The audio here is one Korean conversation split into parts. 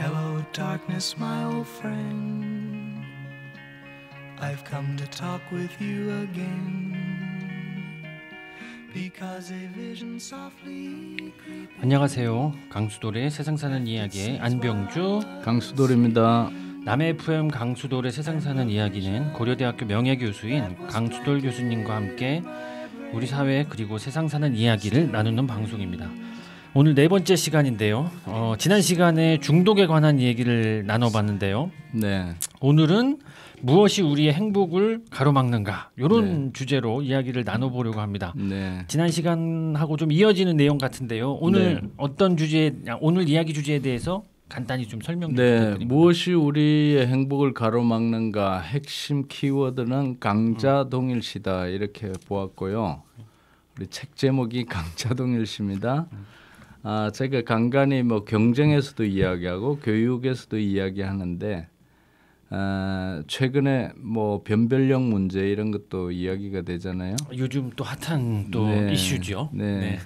Hello, darkness, my old friend. I've come to talk with you again. Because a vision softly creeping 안녕하세요. 강수돌의 세상 사는 이야기의 안병주 강수돌입니다. 남해 FM 강수돌의 세상 사는 이야기는 고려대학교 명예교수인 강수돌 교수님과 함께 우리 사회 그리고 세상 사는 이야기를 나누는 방송입니다. 오늘 네 번째 시간인데요. 어, 지난 시간에 중독에 관한 얘기를 나눠봤는데요. 네, 오늘은 무엇이 우리의 행복을 가로막는가 이런 주제로 이야기를 나눠보려고 합니다. 네, 지난 시간하고 좀 이어지는 내용 같은데요. 오늘 네. 어떤 주제, 아, 오늘 이야기 주제에 대해서 간단히 좀 설명 좀 네. 부탁드립니다. 무엇이 우리의 행복을 가로막는가 핵심 키워드는 강자동일시다 이렇게 보았고요. 우리 책 제목이 강자동일시입니다. 아, 제가 간간히 뭐 경쟁에서도 이야기하고 교육에서도 이야기하는데 아, 최근에 뭐 변별력 문제 이런 것도 이야기가 되잖아요. 요즘 또 핫한 또 네. 이슈죠. 네.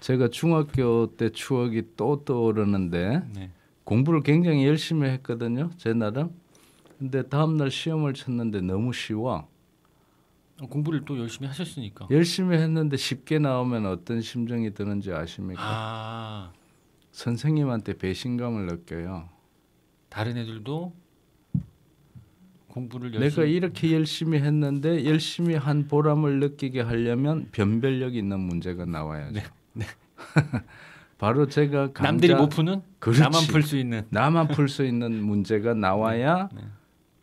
제가 중학교 때 추억이 또 떠오르는데 네. 공부를 굉장히 열심히 했거든요. 제 나름. 근데 다음 날 시험을 쳤는데 너무 쉬워. 어, 공부를 또 열심히 하셨으니까. 열심히 했는데 쉽게 나오면 어떤 심정이 드는지 아십니까? 아 선생님한테 배신감을 느껴요. 다른 애들도 공부를 열심히. 내가 이렇게 열심히 했는데 열심히 한 보람을 느끼게 하려면 변별력 있는 문제가 나와야죠. 네, 바로 제가 남들이 못 푸는 그렇지. 나만 풀 수 있는. 나만 풀 수 있는 문제가 나와야 네.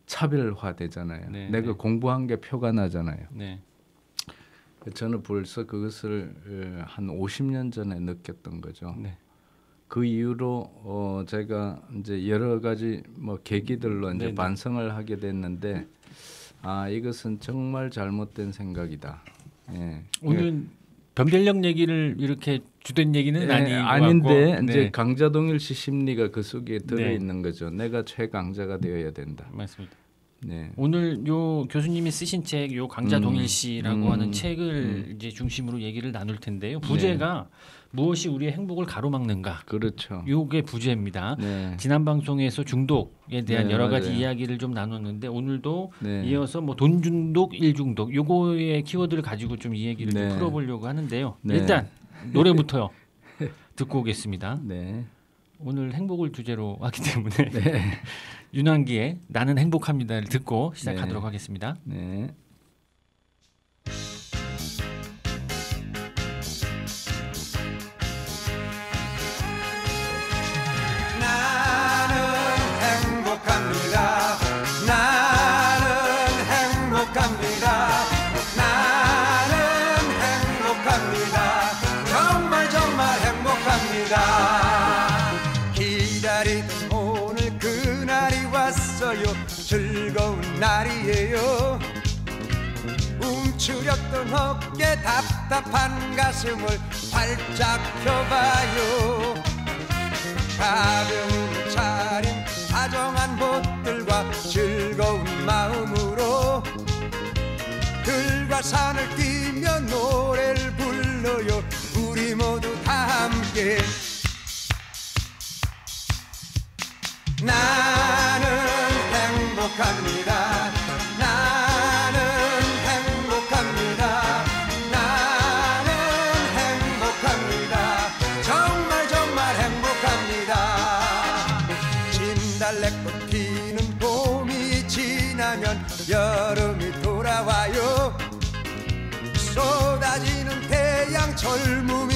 차별화되잖아요. 네, 내가 네. 공부한 게 표가 나잖아요. 네. 저는 벌써 그것을 어, 한 50년 전에 느꼈던 거죠. 네. 그 이후로 어 제가 이제 여러 가지 뭐 계기들로 이제 네, 네. 반성을 하게 됐는데 아 이것은 정말 잘못된 생각이다. 예. 오늘 변별력 얘기를 이렇게 주된 얘기는 예, 아닌 것 아닌데 같고. 이제 네. 강자동일 씨 심리가 그 속에 들어 네. 있는 거죠. 내가 최강자가 되어야 된다. 맞습니다. 네. 오늘 요 교수님이 쓰신 책, 요 강자 음, 동일 씨라고 음, 하는 책을 이제 중심으로 얘기를 나눌 텐데요. 부제가 무엇이 우리의 행복을 가로막는가? 그렇죠. 요게 부제입니다. 네. 지난 방송에서 중독에 대한 네, 여러 가지 맞아요. 이야기를 좀 나눴는데 오늘도 네. 이어서 뭐 돈 중독, 일 중독 요거의 키워드를 가지고 좀 이 얘기를 네. 좀 풀어보려고 하는데요. 네. 일단 노래부터요. 듣고 오겠습니다. 네. 오늘 행복을 주제로 하기 때문에 윤환기의 나는 행복합니다를 듣고 시작하도록 네. 하겠습니다. 네. 움츠렸던 어깨 답답한 가슴을 활짝 펴봐요. 가벼운 차림 다정한 옷들과 즐거운 마음으로 들과 산을 뛰 젊음이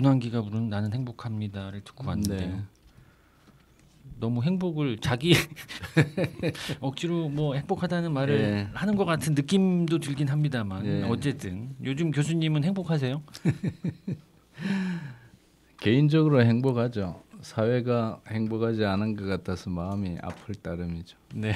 윤환기가 부른 나는 행복합니다를 듣고 왔는데요. 네. 너무 행복을 자기 억지로 뭐 행복하다는 말을 네. 하는 것 같은 느낌도 들긴 합니다만 네. 어쨌든 요즘 교수님은 행복하세요? 개인적으로 행복하죠. 사회가 행복하지 않은 것 같아서 마음이 아플 따름이죠. 네.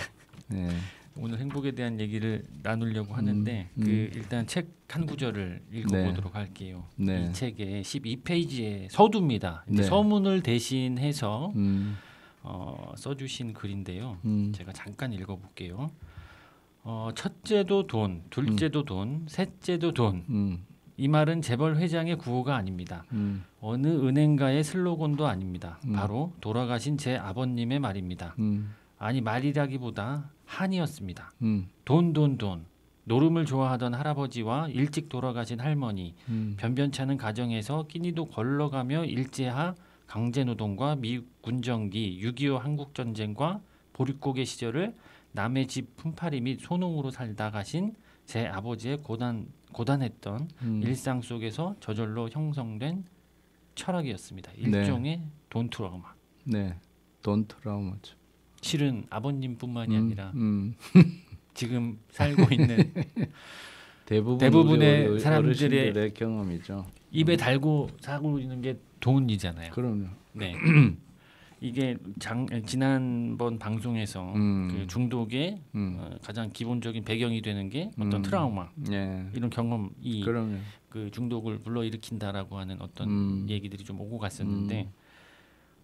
네. 오늘 행복에 대한 얘기를 나누려고 하는데 음, 그 음. 일단 책 한 구절을 읽어보도록 할게요. 네. 이 책의 12페이지의 서두입니다. 네. 서문을 대신해서 음, 어, 써주신 글인데요. 음, 제가 잠깐 읽어볼게요. 어, 첫째도 돈, 둘째도 돈, 셋째도 돈. 음, 이 말은 재벌 회장의 구호가 아닙니다. 음, 어느 은행가의 슬로건도 아닙니다. 음. 바로 돌아가신 제 아버님의 말입니다. 음, 아니 말이라기보다 한이었습니다. 음, 돈, 돈, 돈. 노름을 좋아하던 할아버지와 일찍 돌아가신 할머니, 음, 변변찮은 가정에서 끼니도 걸러가며 일제하 강제노동과 미국 군정기, 6.25 한국전쟁과 보릿고개 시절을 남의 집 품팔이 및 소농으로 살다 가신 제 아버지의 고단, 고단했던 음. 일상 속에서 저절로 형성된 철학이었습니다. 네. 일종의 돈 트라우마. 네. 돈 트라우마죠. 실은 아버님뿐만이 음, 아니라 음. 지금 살고 있는 대부분 우리 사람들의 경험이죠. 입에 달고 사고 있는 게 돈이잖아요. 그럼요. 네. 이게 장, 지난번 방송에서 음. 그 중독의 음. 어, 가장 기본적인 배경이 되는 게 어떤 음. 트라우마 예. 이런 경험이 그럼요. 그 중독을 불러일으킨다라고 하는 어떤 음. 얘기들이 좀 오고 갔었는데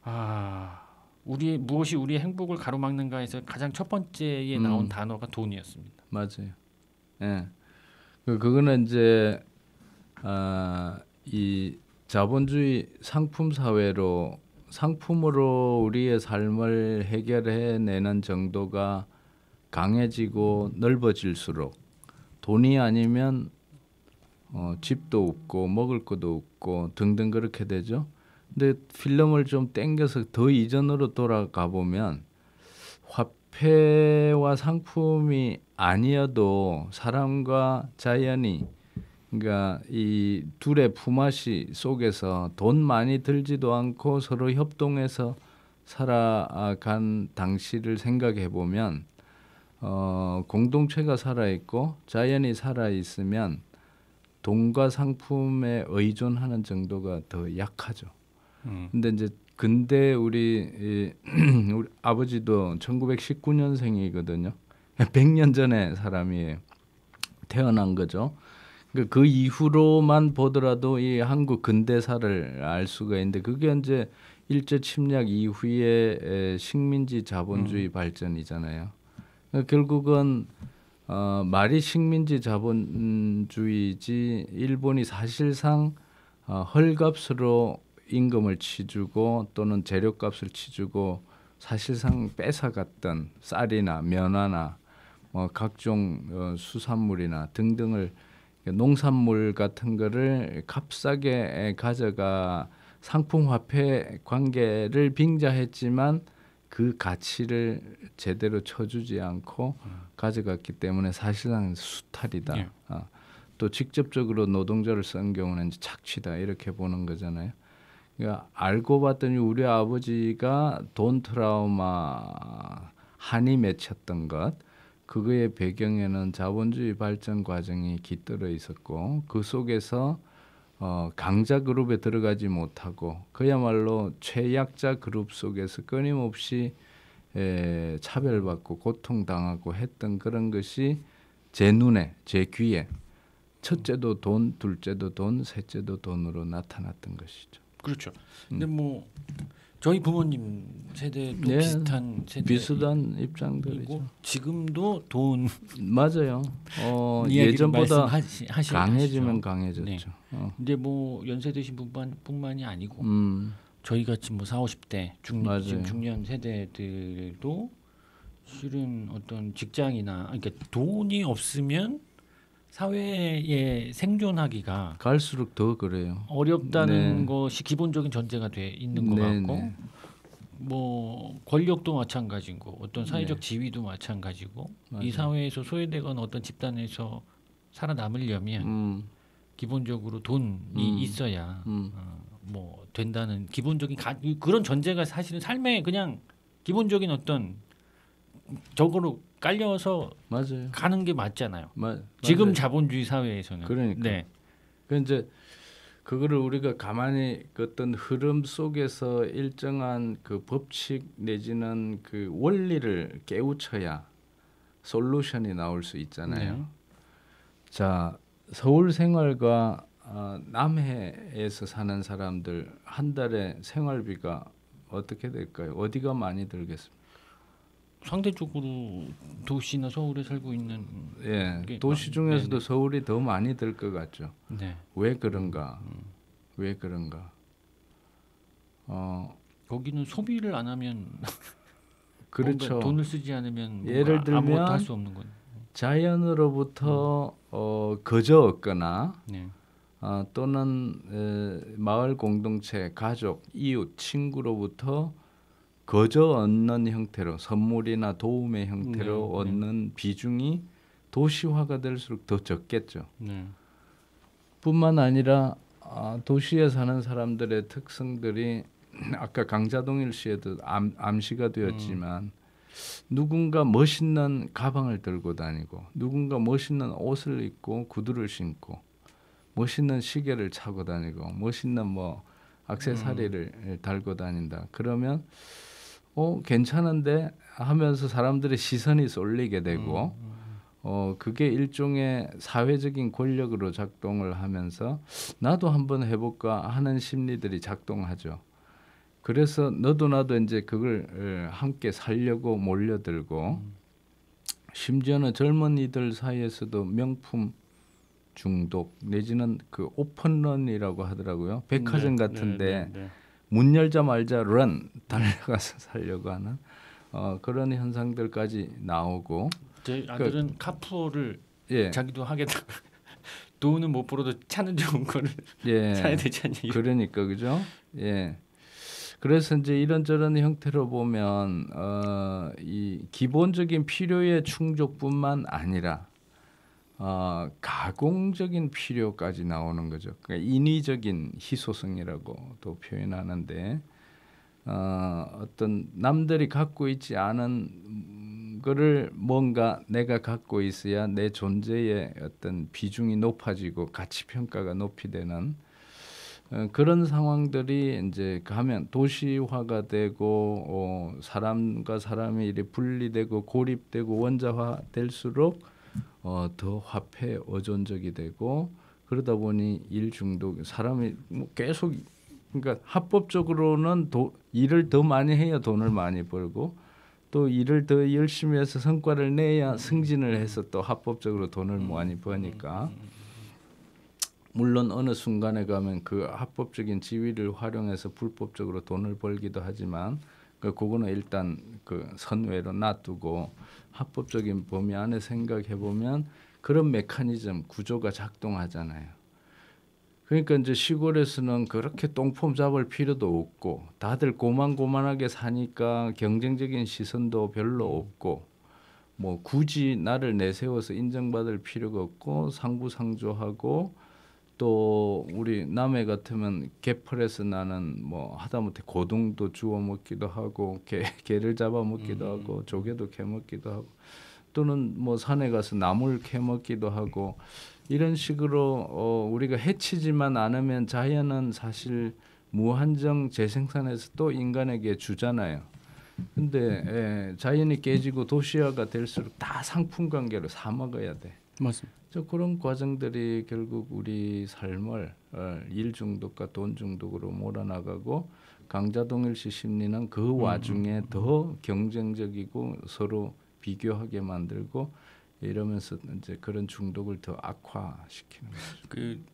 아 우리의 무엇이 우리의 행복을 가로막는가에서 가장 첫 번째에 음. 나온 단어가 돈이었습니다. 맞아요. 예. 그 그거는 이제 아 이 자본주의 상품 사회로 상품으로 우리의 삶을 해결해 내는 정도가 강해지고 넓어질수록 돈이 아니면 어, 집도 없고 먹을 것도 없고 등등 그렇게 되죠. 근데 필름을 좀 땡겨서 더 이전으로 돌아가 보면 화폐와 상품이 아니어도 사람과 자연이 그러니까 이 둘의 품앗이 속에서 돈 많이 들지도 않고 서로 협동해서 살아간 당시를 생각해 보면 어, 공동체가 살아 있고 자연이 살아 있으면 돈과 상품에 의존하는 정도가 더 약하죠. 음. 근데 이제 근대 우리, 이, 우리 아버지도 1919년생이거든요. 100년 전에 사람이에요. 태어난 거죠. 그, 그 이후로만 보더라도 이 한국 근대사를 알 수가 있는데 그게 이제 일제 침략 이후의 에, 식민지 자본주의 발전이잖아요. 그러니까 결국은 어, 말이 식민지 자본주의지 일본이 사실상 어, 헐값으로 임금을 치주고 또는 재료값을 치주고 사실상 뺏어갔던 쌀이나 면화나 뭐 각종 어, 수산물이나 등등을 농산물 같은 거를 값싸게 가져가 상품 화폐 관계를 빙자했지만 그 가치를 제대로 쳐주지 않고 가져갔기 때문에 사실상 수탈이다. 예. 아, 또 직접적으로 노동자를 쓴 경우는 착취다 이렇게 보는 거잖아요. 그러니까 알고 봤더니 우리 아버지가 돈 트라우마 한이 맺혔던 것 그거의 배경에는 자본주의 발전 과정이 깃들어 있었고 그 속에서 어, 강자 그룹에 들어가지 못하고 그야말로 최약자 그룹 속에서 끊임없이 에, 차별받고 고통당하고 했던 그런 것이 제 눈에 제 귀에 첫째도 돈, 둘째도 돈, 셋째도 돈으로 나타났던 것이죠. 그렇죠. 근데 뭐 저희 부모님 세대도 네, 비슷한 세대 비슷한 입장들이죠. 이고 지금도 돈 맞아요. 어, 예전보다 하시- 강해지면. 강해졌죠. 네. 어. 근데 뭐 연세 드신 분만 뿐만이 아니고 음, 저희 같이 뭐 4, 50대 중 맞아요. 지금 중년 세대들도 실은 어떤 직장이나 그러니까 돈이 없으면 사회에 생존하기가 갈수록 더 그래요. 어렵다는 네. 것이 기본적인 전제가 돼 있는 것 네, 같고 네. 뭐 권력도 마찬가지고 어떤 사회적 네. 지위도 마찬가지고 이 맞아요. 사회에서 소외되거나 어떤 집단에서 살아남으려면 음, 기본적으로 돈이 음. 있어야 음. 어, 뭐 된다는 기본적인 가, 그런 전제가 사실은 삶에 그냥 기본적인 어떤 적으로 깔려서 맞아요. 가는 게 맞잖아요. 마, 지금. 자본주의 사회에서는 그러니까. 네. 그 이제 그거를 우리가 가만히 그 어떤 흐름 속에서 일정한 그 법칙 내지는 그 원리를 깨우쳐야 솔루션이 나올 수 있잖아요. 네. 자 서울 생활과 어, 남해에서 사는 사람들 한 달에 생활비가 어떻게 될까요? 어디가 많이 들겠습니까? 상대적으로 도시나 서울에 살고 있는 예, 도시 많- 중에서도 네네. 서울이 더 많이 들 것 같죠. 네. 왜 그런가? 왜 그런가? 어 거기는 소비를 안 하면 그렇죠. 돈을 쓰지 않으면 예를 들면 할 수 없는 건. 자연으로부터 어, 거저 얻거나 네. 어, 또는 에, 마을 공동체, 가족, 이웃, 친구로부터 거저 얻는 형태로 선물이나 도움의 형태로 네, 네. 얻는 비중이 도시화가 될수록 더 적겠죠. 네. 뿐만 아니라 아, 도시에 사는 사람들의 특성들이 아까 강자동일 씨에도 암, 암시가 되었지만 누군가 멋있는 가방을 들고 다니고 누군가 멋있는 옷을 입고 구두를 신고 멋있는 시계를 차고 다니고 멋있는 뭐 액세서리를 달고 다닌다. 그러면 어 괜찮은데 하면서 사람들의 시선이 쏠리게 되고 어 그게 일종의 사회적인 권력으로 작동을 하면서 나도 한번 해볼까 하는 심리들이 작동하죠. 그래서 너도 나도 이제 그걸 에, 함께 살려고 몰려들고 심지어는 젊은이들 사이에서도 명품 중독 내지는 그 오픈런이라고 하더라고요. 백화점 네, 같은데 네, 네, 네. 문 열자마자 런 달려가서 살려고 하는 어, 그런 현상들까지 나오고 제 아들은 카푸어를 그 예, 자기도 하겠다. 돈은 못 벌어도 차는 좋은 거를 예, 사야 되지 않냐. 그러니까 그죠? 예. 그래서 이제 이런저런 형태로 보면 어, 이 기본적인 필요의 충족뿐만 아니라 어, 가공적인 필요까지 나오는 거죠. 그러니까 인위적인 희소성이라고 또 표현하는데 어, 어떤 남들이 갖고 있지 않은 음, 거를 뭔가 내가 갖고 있어야 내 존재의 어떤 비중이 높아지고 가치 평가가 높이 되는 어, 그런 상황들이 이제 가면 도시화가 되고 어, 사람과 사람이 이렇게 분리되고 고립되고 원자화 될수록 어, 더 화폐 의존적이 되고 그러다 보니 일 중독 사람이 뭐 계속 그러니까 합법적으로는 도, 일을 더 많이 해야 돈을 많이 벌고 또 일을 더 열심히 해서 성과를 내야 승진을 해서 또 합법적으로 돈을 많이 버니까. 물론 어느 순간에 가면 그 합법적인 지위를 활용해서 불법적으로 돈을 벌기도 하지만 그 그거는 일단 그 선외로 놔두고 합법적인 범위 안에 생각해 보면 그런 메커니즘 구조가 작동하잖아요. 그러니까 이제 시골에서는 그렇게 똥폼 잡을 필요도 없고 다들 고만고만하게 사니까 경쟁적인 시선도 별로 없고 뭐 굳이 나를 내세워서 인정받을 필요가 없고 상부상조하고 또 우리 남해 같으면 개펄에서 나는 뭐 하다못해 고등도 주워 먹기도 하고 개, 개를 잡아 먹기도 하고 조개도 캐 먹기도 하고 또는 뭐 산에 가서 나물 캐 먹기도 하고 이런 식으로 어, 우리가 해치지만 않으면 자연은 사실 무한정 재생산해서 또 인간에게 주잖아요. 근데 예, 자연이 깨지고 도시화가 될수록 다 상품 관계로 사 먹어야 돼. 맞습니다. 저 그런 과정들이 결국 우리 삶을 어, 일 중독과 돈 중독으로 몰아나가고 강자동일 씨 심리는 그 와중에 더 경쟁적이고 서로 비교하게 만들고 이러면서 이제 그런 중독을 더 악화시키는 거죠. 그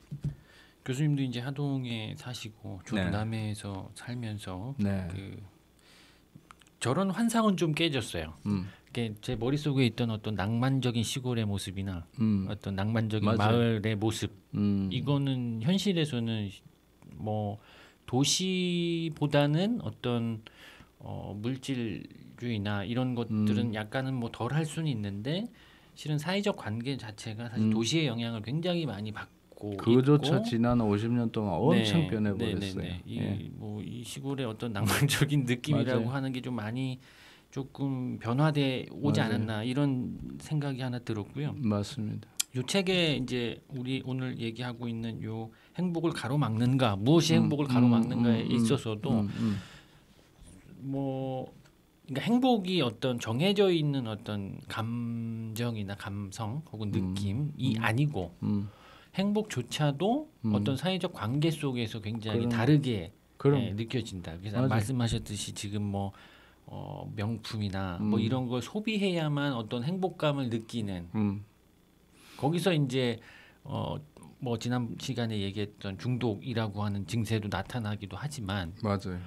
교수님도 이제 하동에 사시고 저도 네. 남해에서 살면서 네. 그 저런 환상은 좀 깨졌어요. 음, 제 머릿속에 있던 어떤 낭만적인 시골의 모습이나 음, 어떤 낭만적인 맞아요. 마을의 모습 음, 이거는 현실에서는 뭐 도시보다는 어떤 어, 물질주의나 이런 것들은 음. 약간은 뭐 덜 할 수는 있는데 실은 사회적 관계 자체가 사실 음. 도시의 영향을 굉장히 많이 받고 그조차 지난 50년 동안 엄청 네, 변해버렸어요. 네, 네, 네. 이, 예. 뭐이 시골의 어떤 낭만적인 느낌이라고 맞아요. 하는 게 좀 많이 조금 변화돼 오지 맞아요. 않았나 이런 생각이 하나 들었고요. 맞습니다. 요 책에 이제 우리 오늘 얘기하고 있는 요 행복을 가로막는가 무엇이 행복을 가로막는가에 음, 음, 있어서도 음, 음. 뭐 그러니까 행복이 어떤 정해져 있는 어떤 감정이나 감성 혹은 느낌이 아니고 음. 행복조차도 음. 어떤 사회적 관계 속에서 굉장히 그럼- 다르게 그럼 예, 느껴진다. 그래서 맞아요. 말씀하셨듯이 지금 뭐 어, 명품이나 음. 뭐 이런 걸 소비해야만 어떤 행복감을 느끼는 음. 거기서 이제 어, 뭐 지난 시간에 얘기했던 중독이라고 하는 증세도 나타나기도 하지만 맞아요.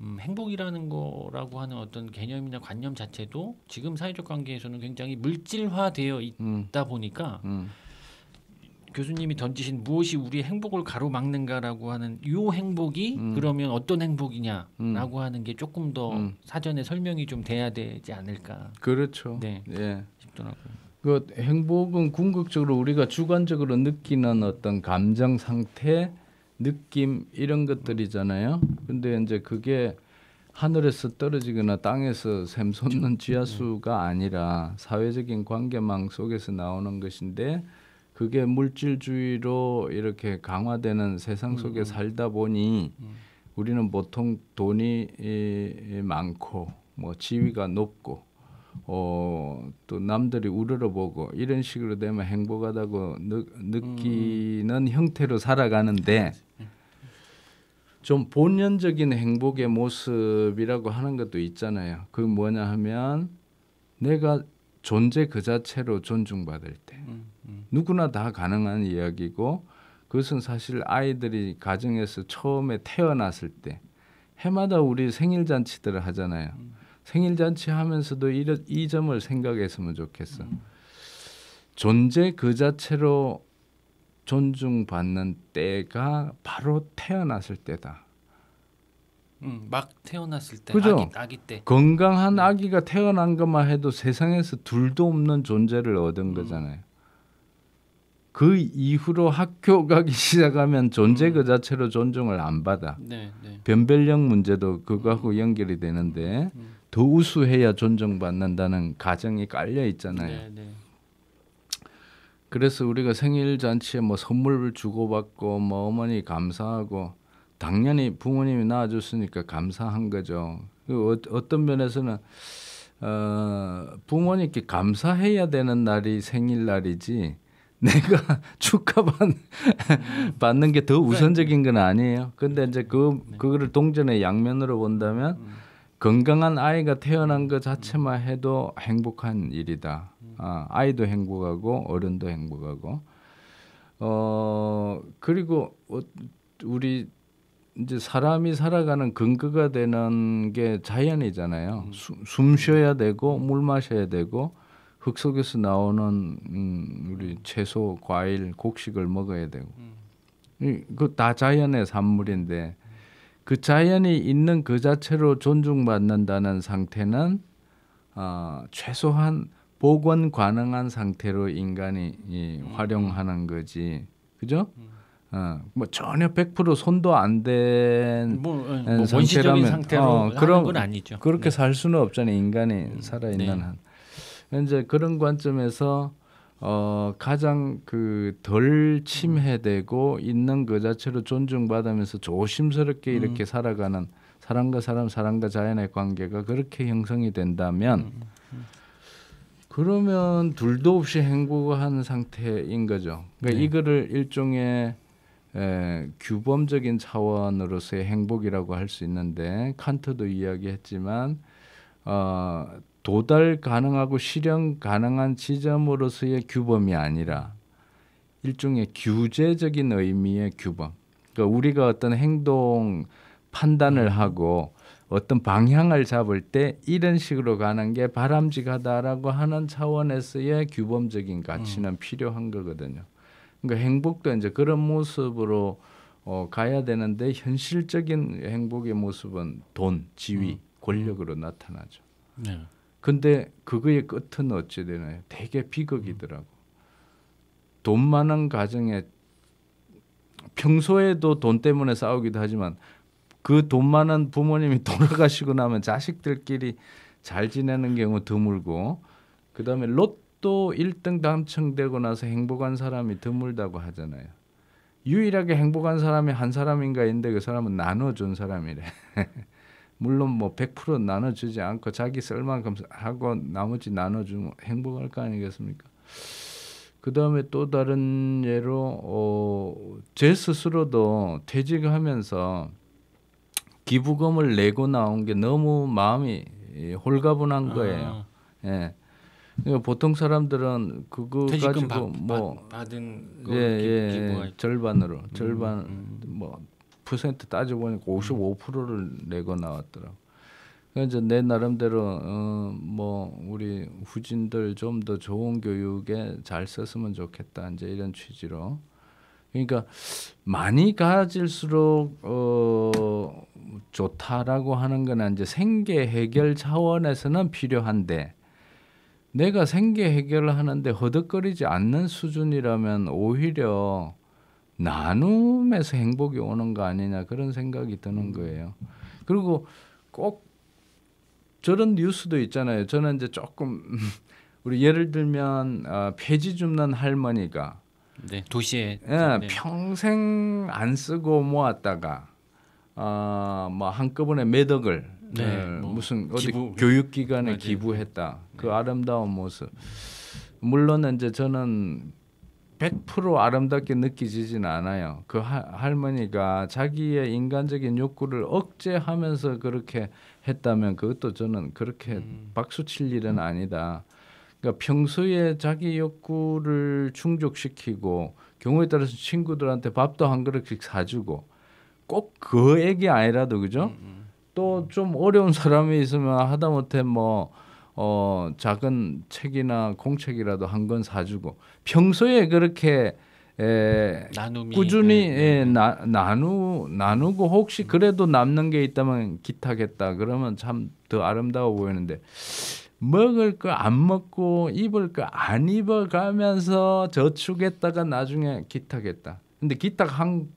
음, 행복이라는 거라고 하는 어떤 개념이나 관념 자체도 지금 사회적 관계에서는 굉장히 물질화되어 음. 있다 보니까 음. 교수님이 던지신 무엇이 우리의 행복을 가로막는가라고 하는 요 행복이 음. 그러면 어떤 행복이냐라고 음. 하는 게 조금 더 음. 사전에 설명이 좀 돼야 되지 않을까 그렇죠. 네. 예. 싶더라고요. 그 행복은 궁극적으로 우리가 주관적으로 느끼는 어떤 감정 상태, 느낌 이런 것들이잖아요. 근데 이제 그게 하늘에서 떨어지거나 땅에서 샘솟는 지하수가 아니라 사회적인 관계망 속에서 나오는 것인데 그게 물질주의로 이렇게 강화되는 세상 속에 살다 보니 우리는 보통 돈이 이, 많고 뭐 지위가 높고 어, 또 남들이 우러러보고 이런 식으로 되면 행복하다고 느, 느끼는 형태로 살아가는데 좀 본연적인 행복의 모습이라고 하는 것도 있잖아요. 그 뭐냐 하면 내가 존재 그 자체로 존중받을 때 누구나 다 가능한 이야기고 그것은 사실 아이들이 가정에서 처음에 태어났을 때 해마다 우리 생일 잔치들을 하잖아요. 생일 잔치 하면서도 이, 이 점을 생각했으면 좋겠어. 존재 그 자체로 존중받는 때가 바로 태어났을 때다. 음, 막 태어났을 때 그죠? 아기, 아기 때 건강한 아기가 태어난 것만 해도 세상에서 둘도 없는 존재를 얻은 음. 거잖아요. 그 이후로 학교 가기 시작하면 존재 음. 그 자체로 존중을 안 받아. 네, 네. 변별력 문제도 그거하고 연결이 되는데 음. 더 우수해야 존중받는다는 가정이 깔려 있잖아요. 네, 네. 그래서 우리가 생일 잔치에 뭐 선물을 주고받고 뭐 어머니 감사하고 당연히 부모님이 낳아줬으니까 감사한 거죠. 그 어, 어떤 면에서는 어, 부모님께 감사해야 되는 날이 생일날이지 내가 축하받 받는 게 더 우선적인 건 아니에요. 근데 이제 그 그거를 동전의 양면으로 본다면 건강한 아이가 태어난 것 자체만 해도 행복한 일이다. 아, 아이도 행복하고 어른도 행복하고 어 그리고 어, 우리 이제 사람이 살아가는 근거가 되는 게 자연이잖아요. 수, 숨 쉬어야 되고 물 마셔야 되고 흙 속에서 나오는 음, 우리 채소, 과일, 곡식을 먹어야 되고 그다 자연의 산물인데 그 자연이 있는 그 자체로 존중받는다는 상태는 어, 최소한 복원 가능한 상태로 인간이 이, 활용하는 거지, 그죠? 어, 뭐 전혀 100% 손도 안된 뭐, 어, 에, 뭐 원시적인 상태로 어, 그럼 건 아니죠. 그렇게 살 수는 없잖아요, 인간이 살아 있는 네. 한. 이제 그런 관점에서 어, 가장 그 덜 침해되고 있는 그 자체로 존중받으면서 조심스럽게 이렇게 살아가는 사람과 사람, 사람과 자연의 관계가 그렇게 형성이 된다면 그러면 둘도 없이 행복한 상태인 거죠. 그러니까 네. 이거를 일종의 에, 규범적인 차원으로서의 행복이라고 할 수 있는데 칸트도 이야기했지만 어, 도달 가능하고 실현 가능한 지점으로서의 규범이 아니라 일종의 규제적인 의미의 규범. 그러니까 우리가 어떤 행동 판단을 하고 어떤 방향을 잡을 때 이런 식으로 가는 게 바람직하다라고 하는 차원에서의 규범적인 가치는 필요한 거거든요. 그러니까 행복도 이제 그런 모습으로 어, 가야 되는데 현실적인 행복의 모습은 돈, 지위, 권력으로 나타나죠. 네. 근데 그거의 끝은 어찌 되나요? 되게 비극이더라고. 돈 많은 가정에 평소에도 돈 때문에 싸우기도 하지만 그 돈 많은 부모님이 돌아가시고 나면 자식들끼리 잘 지내는 경우 드물고 그다음에 로또 1등 당첨되고 나서 행복한 사람이 드물다고 하잖아요. 유일하게 행복한 사람이 한 사람인가 있는데 그 사람은 나눠준 사람이래. 물론 뭐 100% 나눠주지 않고 자기 쓸 만큼 하고 나머지 나눠주면 행복할 거 아니겠습니까? 그 다음에 또 다른 예로 어, 제 스스로도 퇴직하면서 기부금을 내고 나온 게 너무 마음이 홀가분한 거예요. 아, 예. 그러니까 보통 사람들은 그거 가지고 받, 뭐 받, 받은 거 예, 예, 기, 예. 절반으로 절반 음. 뭐 퍼센트 따져 보니까 55%를 내고 나왔더라고. 그래서 내 나름대로 어, 뭐 우리 후진들 좀 더 좋은 교육에 잘 썼으면 좋겠다 이제 이런 취지로. 그러니까 많이 가질수록 어, 좋다라고 하는 거는 이제 생계 해결 차원에서는 필요한데 내가 생계 해결을 하는데 허덕거리지 않는 수준이라면 오히려 나눔에서 행복이 오는 거 아니냐 그런 생각이 드는 거예요. 그리고 꼭 저런 뉴스도 있잖아요. 저는 이제 조금 우리 예를 들면 어, 폐지 줍는 할머니가 네, 도시에 예, 네. 평생 안 쓰고 모았다가 어, 뭐 한꺼번에 몇 억을 네, 어, 뭐 무슨 어디 기부. 교육기관에 맞아요. 기부했다. 그 아름다운 모습. 물론 이제 저는 100% 아름답게 느끼지는 않아요. 그 하, 할머니가 자기의 인간적인 욕구를 억제하면서 그렇게 했다면 그것도 저는 그렇게 음. 박수 칠 일은 아니다. 그러니까 평소에 자기 욕구를 충족시키고 경우에 따라서 친구들한테 밥도 한 그릇씩 사주고 꼭 그액이 아니라도 그죠? 음, 또좀 어려운 사람이 있으면 하다못해 뭐 어, 작은 책이나 공책이라도 한 권 사주고 평소에 그렇게 에, 나눔이 꾸준히 네, 예, 네. 나, 나누 나누고 혹시 그래도 남는 게 있다면 기타겠다 그러면 참 더 아름다워 보이는데 먹을 거 안 먹고 입을 거 안 입어가면서 저축했다가 나중에 기타겠다. 근데 기타 한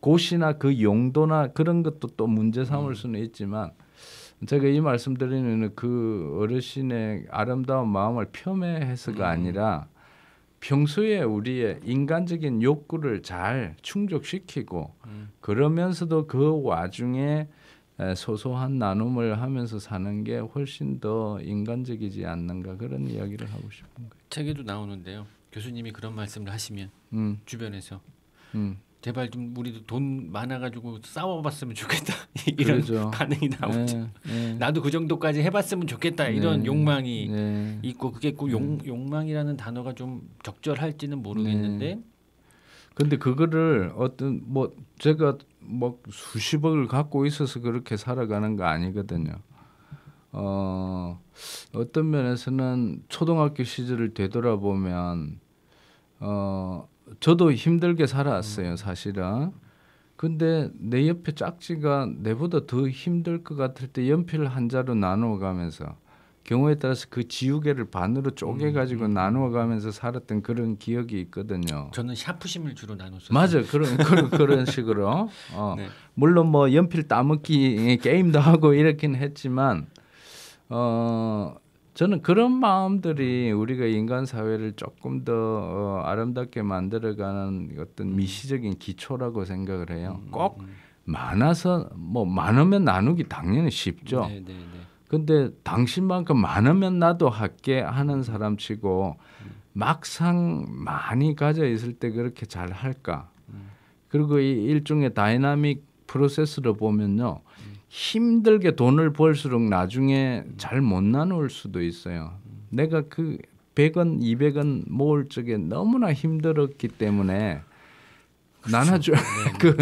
곳이나 그 용도나 그런 것도 또 문제 삼을 수는 있지만 제가 이 말씀드리는 그 어르신의 아름다운 마음을 폄훼해서가 아니라 평소에 우리의 인간적인 욕구를 잘 충족시키고 음. 그러면서도 그 와중에 에, 소소한 나눔을 하면서 사는 게 훨씬 더 인간적이지 않는가 그런 이야기를 하고 싶은 거예요. 책에도 나오는데요. 교수님이 그런 말씀을 하시면 음, 주변에서 음. 제발 좀 우리도 돈 많아가지고 싸워봤으면 좋겠다 이런 그러죠. 반응이 나오죠. 네, 네, 나도 그 정도까지 해봤으면 좋겠다 이런 네. 욕망이 네. 있고 그게 꼭 욕, 욕망이라는 단어가 좀 적절할지는 모르겠는데 근데 그거를 어떤 뭐 제가 뭐 수십억을 갖고 있어서 그렇게 살아가는 거 아니거든요. 어 어떤 면에서는 초등학교 시절을 되돌아보면 어 저도 힘들게 살아왔어요 사실은. 근데 내 옆에 짝지가 내보다 더 힘들 것 같을 때 연필 한 자로 나누어 가면서 경우에 따라서 그 지우개를 반으로 쪼개 가지고 나누어 가면서 살았던 그런 기억이 있거든요. 저는 샤프심을 주로 나눴어요. 맞아 그런 그런 그런 식으로 어, 네. 물론 뭐 연필 따먹기 게임도 하고 이렇긴 했지만 어 저는 그런 마음들이 우리가 인간 사회를 조금 더 어, 아름답게 만들어가는 어떤 미시적인 기초라고 생각을 해요. 꼭 많아서 뭐 많으면 나누기 당연히 쉽죠. 네, 네, 네. 근데 당신만큼 많으면 나도 할게 하는 사람치고 막상 많이 가져 있을 때 그렇게 잘 할까? 그리고 이 일종의 dynamic process로 보면요. 힘들게 돈을 벌수록 나중에 잘 못 나눌 수도 있어요. 내가 그 100원, 200원 모을 적에 너무나 힘들었기 때문에 나눠줘. 그,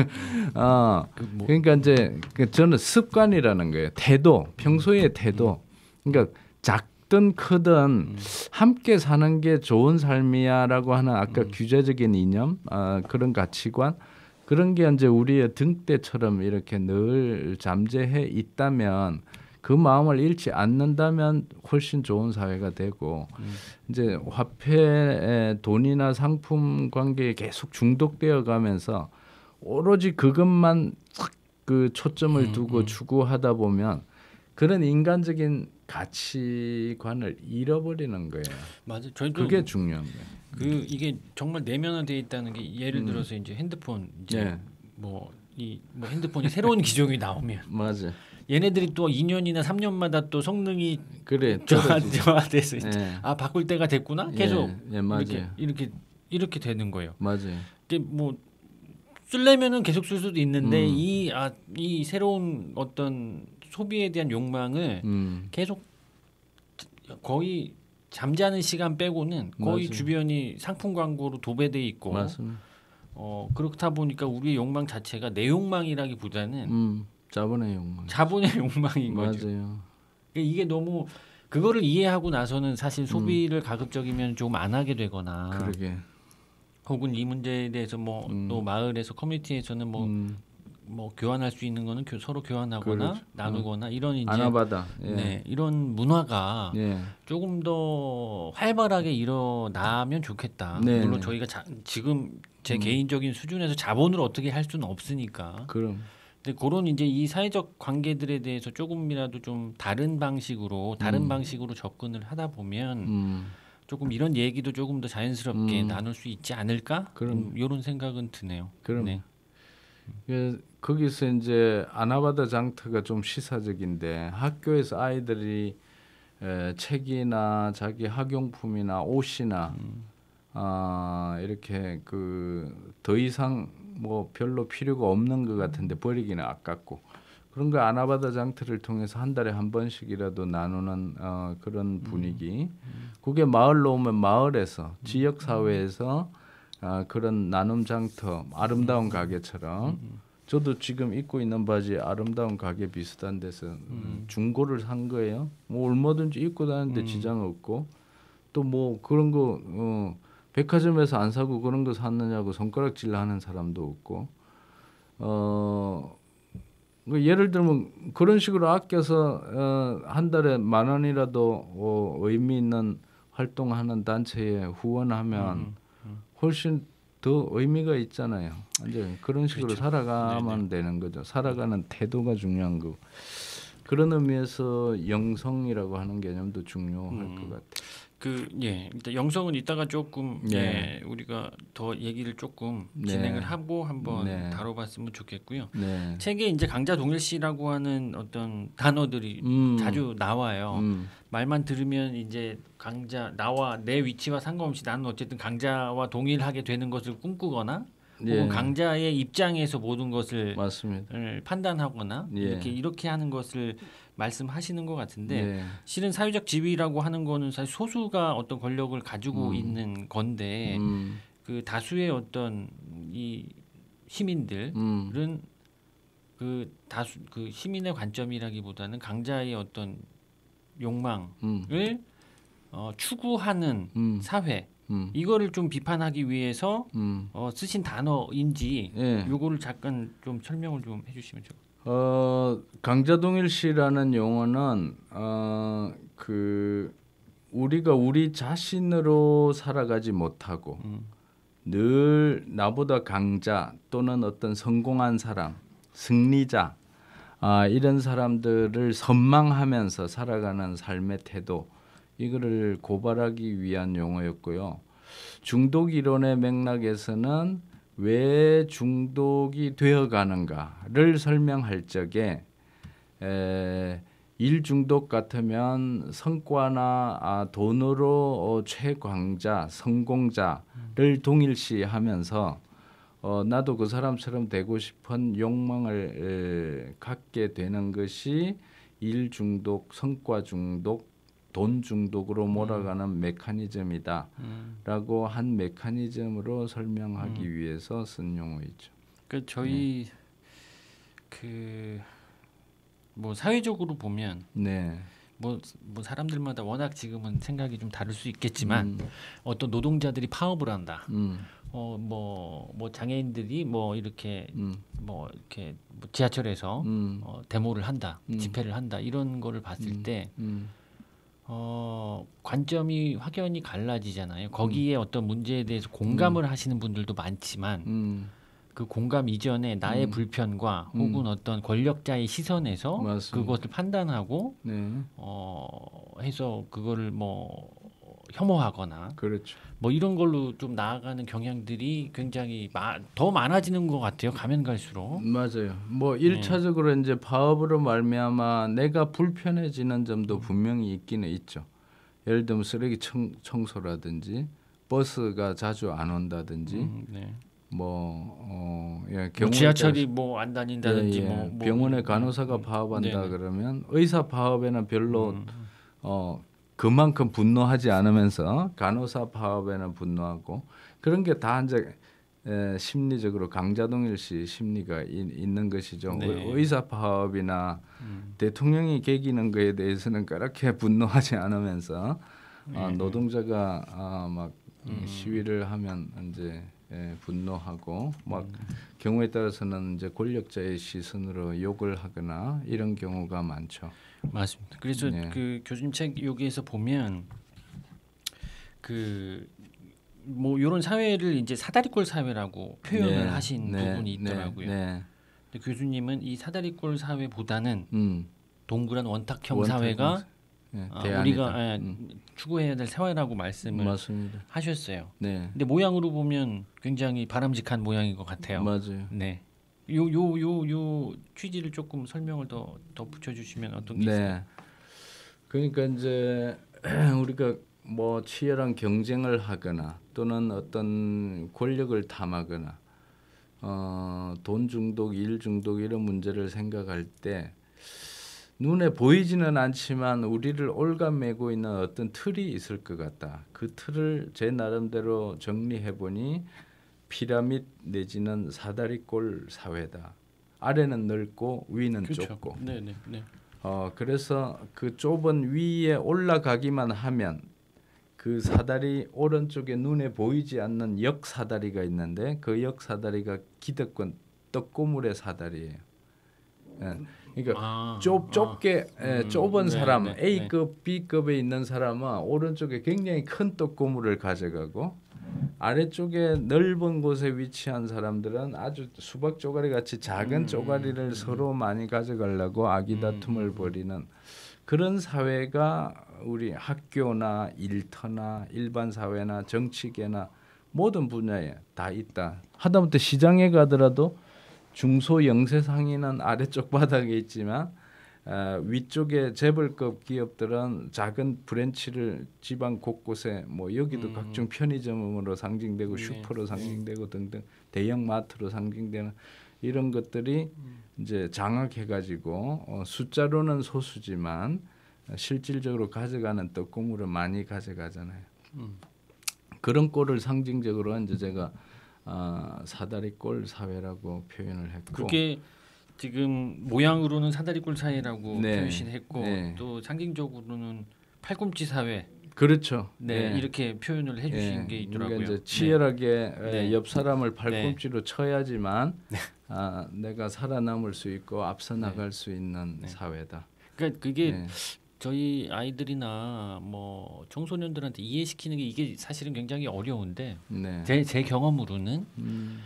어, 그 뭐, 그러니까 이제 그 저는 습관이라는 거예요. 태도, 평소의 태도. 그러니까 작든 크든 함께 사는 게 좋은 삶이야라고 하는 아까 규제적인 이념, 아, 그런 가치관 그런 게 이제 우리의 등대처럼 이렇게 늘 잠재해 있다면 그 마음을 잃지 않는다면 훨씬 좋은 사회가 되고 이제 화폐의 돈이나 상품 관계에 계속 중독되어 가면서 오로지 그것만 싹그 초점을 음, 두고 음. 추구하다 보면 그런 인간적인 가치관을 잃어버리는 거예요. 맞아. 저희도 그게 중요한 거예요. 그 이게 정말 내면화되어 있다는 게 예를 들어서 이제 핸드폰 이제 음. 네. 뭐이 뭐 핸드폰이 새로운 기종이 나오면 맞아. 얘네들이 또 2년이나 3년마다 또 성능이 그래. 저하. 저하돼서 예. 아 바꿀 때가 됐구나 계속 예, 예, 맞아요. 이렇게 이렇게 이렇게 되는 거예요. 맞아요. 이게 뭐 쓸려면은 계속 쓸 수도 있는데 음. 이아이 새로운 어떤 소비에 대한 욕망을 음. 계속 거의 잠자는 시간 빼고는 거의 맞아요. 주변이 상품 광고로 도배돼 있고 맞습니다. 어 그렇다 보니까 우리의 욕망 자체가 내 욕망이라기보다는 음. 자본의 욕망. 자본의 욕망인 거죠. 맞아요. 그러니까 이게 너무 그거를 이해하고 나서는 사실 소비를 음. 가급적이면 좀 안 하게 되거나 그러게. 혹은 이 문제에 대해서 뭐또 음. 마을에서 커뮤니티에서는 뭐 뭐 음. 교환할 수 있는 거는 교, 서로 교환하거나 그렇죠. 나누거나 이런 이제 아나바다. 예. 네 이런 문화가 예. 조금 더 활발하게 일어나면 좋겠다. 네, 물론 네. 저희가 자, 지금 제 음. 개인적인 수준에서 자본으로 어떻게 할 수는 없으니까. 그럼. 근데 그런 이제 이 사회적 관계들에 대해서 조금이라도 좀 다른 방식으로 다른 음. 방식으로 접근을 하다 보면 음. 조금 이런 얘기도 조금 더 자연스럽게 음. 나눌 수 있지 않을까? 그럼. 이런 생각은 드네요. 그럼. 네. 그 거기서 이제 아나바다 장터가 좀 시사적인데 학교에서 아이들이 에, 책이나 자기 학용품이나 옷이나 아 이렇게 그 더 이상 뭐 별로 필요가 없는 것 같은데 버리기는 아깝고 그런 거 아나바다 장터를 통해서 한 달에 한 번씩이라도 나누는 어, 그런 분위기. 그게 마을로 오면 마을에서 지역 사회에서 아, 그런 나눔 장터 아름다운 가게처럼 저도 지금 입고 있는 바지 아름다운 가게 비슷한 데서 중고를 산 거예요. 뭐 얼마든지 입고 다니는데 음. 지장 없고 또 뭐 그런 거 어, 백화점에서 안 사고 그런 거 샀느냐고 손가락질 하는 사람도 없고 어. 그 예를 들면 그런 식으로 아껴서 어, 한 달에 만 원이라도 어, 의미 있는 활동하는 단체에 후원하면 음, 훨씬 더 의미가 있잖아요. 이제 그런 식으로 그렇죠. 살아가면 되는 거죠. 살아가는 태도가 중요한 거. 그런 의미에서 영성이라고 하는 개념도 중요할 음. 것 같아요. 그 예, 일단 영성은 이따가 조금 네. 예, 우리가 더 얘기를 조금 네. 진행을 하고 한번 네. 다뤄봤으면 좋겠고요. 네. 책에 이제 강자 동일시라고 하는 어떤 단어들이 음. 자주 나와요. 음. 말만 들으면 이제 강자 나와 내 위치와 상관없이 나는 어쨌든 강자와 동일하게 되는 것을 꿈꾸거나 예. 혹은 강자의 입장에서 모든 것을 맞습니다. 판단하거나 예. 이렇게 이렇게 하는 것을 말씀하시는 것 같은데 예. 실은 사회적 지위라고 하는 거는 사실 소수가 어떤 권력을 가지고 음. 있는 건데 음. 그 다수의 어떤 이 시민들은 음. 그 다수 그 시민의 관점이라기보다는 강자의 어떤 욕망을 음. 어, 추구하는 음. 사회 음. 이거를 좀 비판하기 위해서 음. 어, 쓰신 단어인지 예. 요거를 잠깐 좀 설명을 좀 해주시면 좋. 어, 강자동일시라는 용어는 어, 그 우리가 우리 자신으로 살아가지 못하고 음. 늘 나보다 강자 또는 어떤 성공한 사람, 승리자 아, 이런 사람들을 선망하면서 살아가는 삶의 태도 이거를 고발하기 위한 용어였고요. 중독 이론의 맥락에서는 왜 중독이 되어 가는가를 설명할 적에 에, 일 중독 같으면 성과나 아, 돈으로 어, 최광자, 성공자를 동일시하면서 어, 나도 그 사람처럼 되고 싶은 욕망을 에, 갖게 되는 것이 일 중독, 성과 중독, 돈 중독으로 몰아가는 메커니즘이다. 음. 라고 한 메커니즘으로 설명하기 위해서 쓴 용어이죠. 그 저희 네. 그뭐 사회적으로 보면 네. 뭐, 뭐 사람들마다 워낙 지금은 생각이 좀 다를 수 있겠지만 음, 어떤 노동자들이 파업을 한다. 음, 어뭐뭐 장애인들이 뭐 이렇게 음, 뭐 이렇게 뭐 지하철에서 음, 어, 데모를 한다, 음. 집회를 한다 이런 거를 봤을 음. 때 음, 어, 관점이 확연히 갈라지잖아요. 음. 거기에 어떤 문제에 대해서 공감을 하시는 분들도 많지만 음, 그 공감 이전에 나의 음. 불편과 음. 혹은 어떤 권력자의 시선에서 맞습니다. 그것을 판단하고 네, 어 해서 그거를 뭐 혐오하거나 그렇죠. 뭐 이런 걸로 좀 나아가는 경향들이 굉장히 마, 더 많아지는 것 같아요. 가면 갈수록. 맞아요. 뭐 네. 일차적으로 이제 파업으로 말미암아 내가 불편해지는 점도 분명히 있기는 있죠. 예를 들면 쓰레기 청, 청소라든지 버스가 자주 안 온다든지 음, 네. 뭐 어, 예, 뭐 경우에 지하철이 뭐 안 다닌다든지 예, 예. 뭐, 뭐 병원에 간호사가 음, 파업한다 네네. 그러면 의사 파업에는 별로 음, 어 그만큼 분노하지 않으면서 간호사 파업에는 분노하고 그런 게 다 이제 에, 심리적으로 강자동일 씨 심리가 이, 있는 것이죠. 네. 의- 의사 파업이나 음. 대통령이 개기는 거에 대해서는 그렇게 분노하지 않으면서 어, 네. 노동자가 어, 막 음. 시위를 하면 이제 예, 분노하고 막 음. 경우에 따라서는 이제 권력자의 시선으로 욕을 하거나 이런 경우가 많죠. 맞습니다. 그래서 네. 그 교수님 책 여기에서 보면 그 뭐 이런 사회를 이제 사다리꼴 사회라고 표현을 네, 하신 네, 부분이 네, 있더라고요. 네. 근데 교수님은 이 사다리꼴 사회보다는 음. 동그란 원탁형 사회가 예, 아. 우리가 예, 음. 추구해야 될 사회라고 말씀을 맞습니다. 하셨어요. 네, 근데 모양으로 보면 굉장히 바람직한 모양인 것 같아요. 맞아요. 네. 요요 요 요 취지를 조금 설명을 더더 붙여 주시면 어떤 게 있어요? 네. 그러니까 이제 우리가 뭐 치열한 경쟁을 하거나 또는 어떤 권력을 탐하거나 어, 돈 중독, 일 중독 이런 문제를 생각할 때 눈에 보이지는 않지만 우리를 올가매고 있는 어떤 틀이 있을 것 같다. 그 틀을 제 나름대로 정리해 보니 피라밋 내지는 사다리꼴 사회다. 아래는 넓고 위는 좁고. 네, 네, 네. 어 그래서 그 좁은 위에 올라가기만 하면 그 사다리 오른쪽에 눈에 보이지 않는 역 사다리가 있는데 그 역 사다리가 기득권 떡고물의 사다리예요. 예. 그러니까 아, 좁 좁게 예, 음, 좁은 네, 사람 네, A급, B급에 있는 사람은 오른쪽에 굉장히 큰 떡고물을 가져가고 아래쪽에 넓은 곳에 위치한 사람들은 아주 수박 쪼가리 같이 작은 음, 쪼가리를 음, 서로 많이 가져가려고 아기다툼을 음, 벌이는 그런 사회가 우리 학교나 일터나 일반 사회나 정치계나 모든 분야에 다 있다. 하다못해 시장에 가더라도 중소 영세 상인은 아래쪽 바닥에 있지만 어, 위쪽에 재벌급 기업들은 작은 branch를 지방 곳곳에 뭐 여기도 음. 각종 편의점으로 상징되고 네, 슈퍼로 네. 상징되고 등등 대형 마트로 상징되는 이런 것들이 음. 이제 장악해가지고 어, 숫자로는 소수지만 어, 실질적으로 가져가는 떡고물을 많이 가져가잖아요. 음. 그런 꼴을 상징적으로 이제 제가 어, 사다리꼴 사회라고 표현을 했고 그게 지금 모양으로는 사다리꼴 사회라고 네. 표시했고 네. 또 상징적으로는 팔꿈치 사회 그렇죠. 네, 이렇게 표현을 해주신 예, 게 있더라고요. 이제 치열하게 에, 네. 옆 사람을 팔꿈치로 쳐야지만 아, 내가 살아남을 수 있고 앞서 네. 나갈 수 있는 네. 사회다. 그러니까 그게 네. 저희 아이들이나 뭐 청소년들한테 이해시키는 게 이게 사실은 굉장히 어려운데 네. 제, 제 경험으로는 음,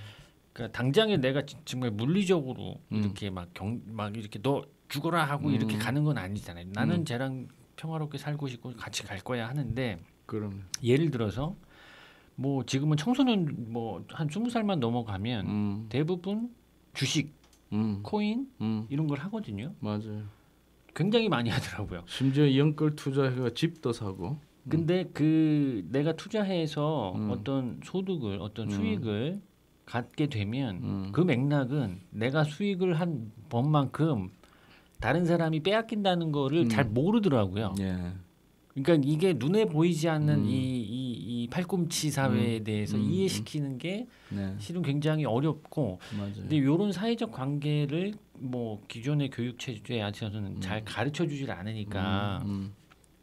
그러니까 당장에 내가 지- 정말 물리적으로 음. 이렇게 막 경 막 이렇게 너 죽어라 하고 이렇게 음. 가는 건 아니잖아요. 나는 음. 쟤랑 평화롭게 살고 싶고 같이 갈 거야 하는데 그럼 예를 들어서 뭐 지금은 청소년 뭐 한 스무 살만 넘어가면 음, 대부분 주식, 음, 코인 음, 이런 걸 하거든요. 맞아요. 굉장히 많이 하더라고요. 심지어 연끌 투자해가 집도 사고. 근데 그 내가 투자해서 음. 어떤 소득을 어떤 음. 수익을 갖게 되면 음, 그 맥락은 내가 수익을 한 번만큼 다른 사람이 빼앗긴다는 거를 음. 잘 모르더라고요. 예. 그러니까 이게 눈에 보이지 않는 음. 이, 이, 이 팔꿈치 사회에 음. 대해서 음. 이해시키는 게 네. 실은 굉장히 어렵고 맞아요. 근데 이런 사회적 관계를 뭐 기존의 교육 체제에 아서는 음. 잘 가르쳐 주질 않으니까 음,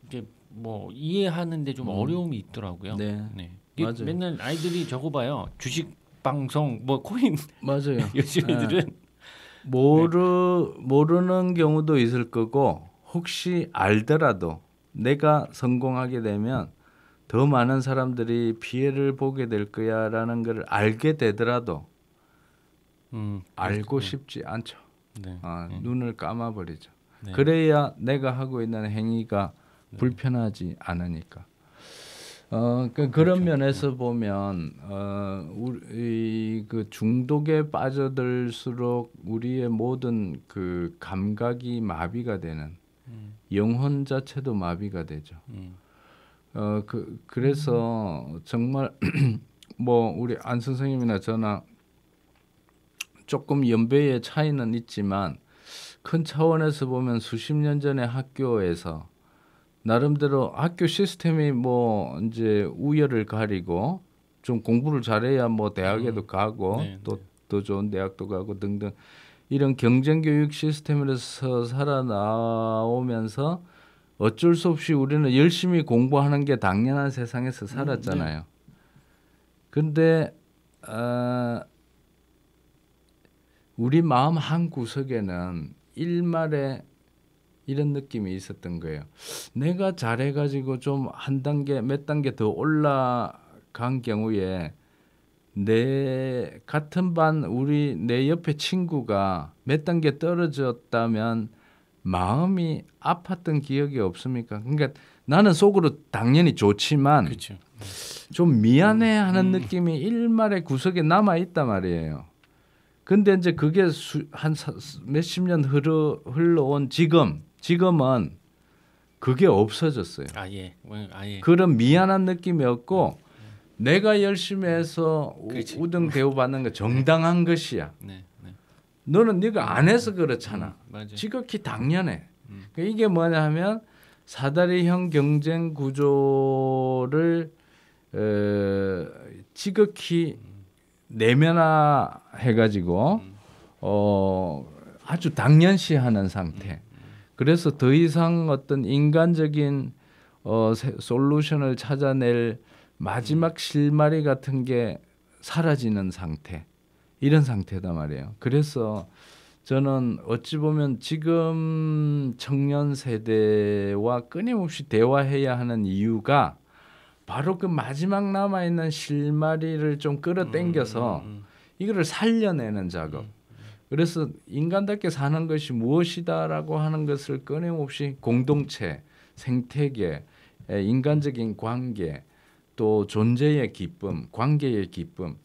이게 뭐 이해하는데 좀 음. 어려움이 있더라고요. 음. 네. 네. 맞아요. 맨날 아이들이 적어봐요. 주식 방송 뭐 코인 맞아요. 요즘 네. 애들은 모르 모르는 경우도 있을 거고 혹시 알더라도 내가 성공하게 되면 더 많은 사람들이 피해를 보게 될 거야라는 걸 알게 되더라도 음, 알고 싶지 않죠. 네. 아, 네. 눈을 감아버리죠. 네. 그래야 내가 하고 있는 행위가 불편하지 않으니까. 어, 그, 그런 그렇죠. 면에서 보면 어, 우리 그 중독에 빠져들수록 우리의 모든 그 감각이 마비가 되는 음, 영혼 자체도 마비가 되죠. 음, 어, 그 그래서 정말 뭐 우리 안 선생님이나 저나 조금 연배의 차이는 있지만 큰 차원에서 보면 수십 년 전에 학교에서 나름대로 학교 시스템이 뭐 이제 우열을 가리고 좀 공부를 잘해야 뭐 대학에도 가고 네, 또더 좋은 대학도 가고 등등 이런 경쟁 교육 시스템에서 살아나오면서 어쩔 수 없이 우리는 열심히 공부하는 게 당연한 세상에서 살았잖아요. 근데 어, 우리 마음 한 구석에는 일말에 이런 느낌이 있었던 거예요. 내가 잘해가지고 좀 한 단계 몇 단계 더 올라간 경우에 내 같은 반 우리 내 옆에 친구가 몇 단계 떨어졌다면 마음이 아팠던 기억이 없습니까? 그러니까 나는 속으로 당연히 좋지만 그렇죠. 좀 미안해하는 느낌이 일말의 구석에 남아 있단 말이에요. 근데 이제 그게 수, 한 사, 몇십 년 흘러 흘러온 지금 지금은 그게 없어졌어요. 아 예, 뭐, 아 예. 그런 미안한 느낌이 없고 내가 열심히 해서 우- 그렇지. 우등 대우 받는 거 정당한 것이야. 네, 네. 너는 네가 안 해서 그렇잖아. 맞아요. 지극히 당연해. 음. 그러니까 이게 뭐냐면 사다리형 경쟁 구조를 어, 지극히 내면화 해가지고 어, 아주 당연시하는 상태. 그래서 더 이상 어떤 인간적인 어, 세- 솔루션을 찾아낼 마지막 실마리 같은 게 사라지는 상태. 이런 상태다 말이에요. 그래서 저는 어찌 보면 지금 청년 세대와 끊임없이 대화해야 하는 이유가 바로 그 마지막 남아 있는 실마리를 좀 끌어당겨서 음, 이거를 살려내는 작업. 그래서 인간답게 사는 것이 무엇이다라고 하는 것을 끊임없이 공동체, 생태계, 에, 인간적인 관계, 또 존재의 기쁨, 관계의 기쁨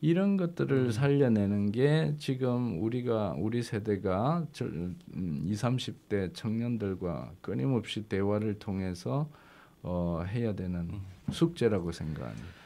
이런 것들을 살려내는 게 지금 우리가 우리 세대가 저, 음, 20, 30대 청년들과 끊임없이 대화를 통해서 어, 해야 되는 숙제라고 생각합니다.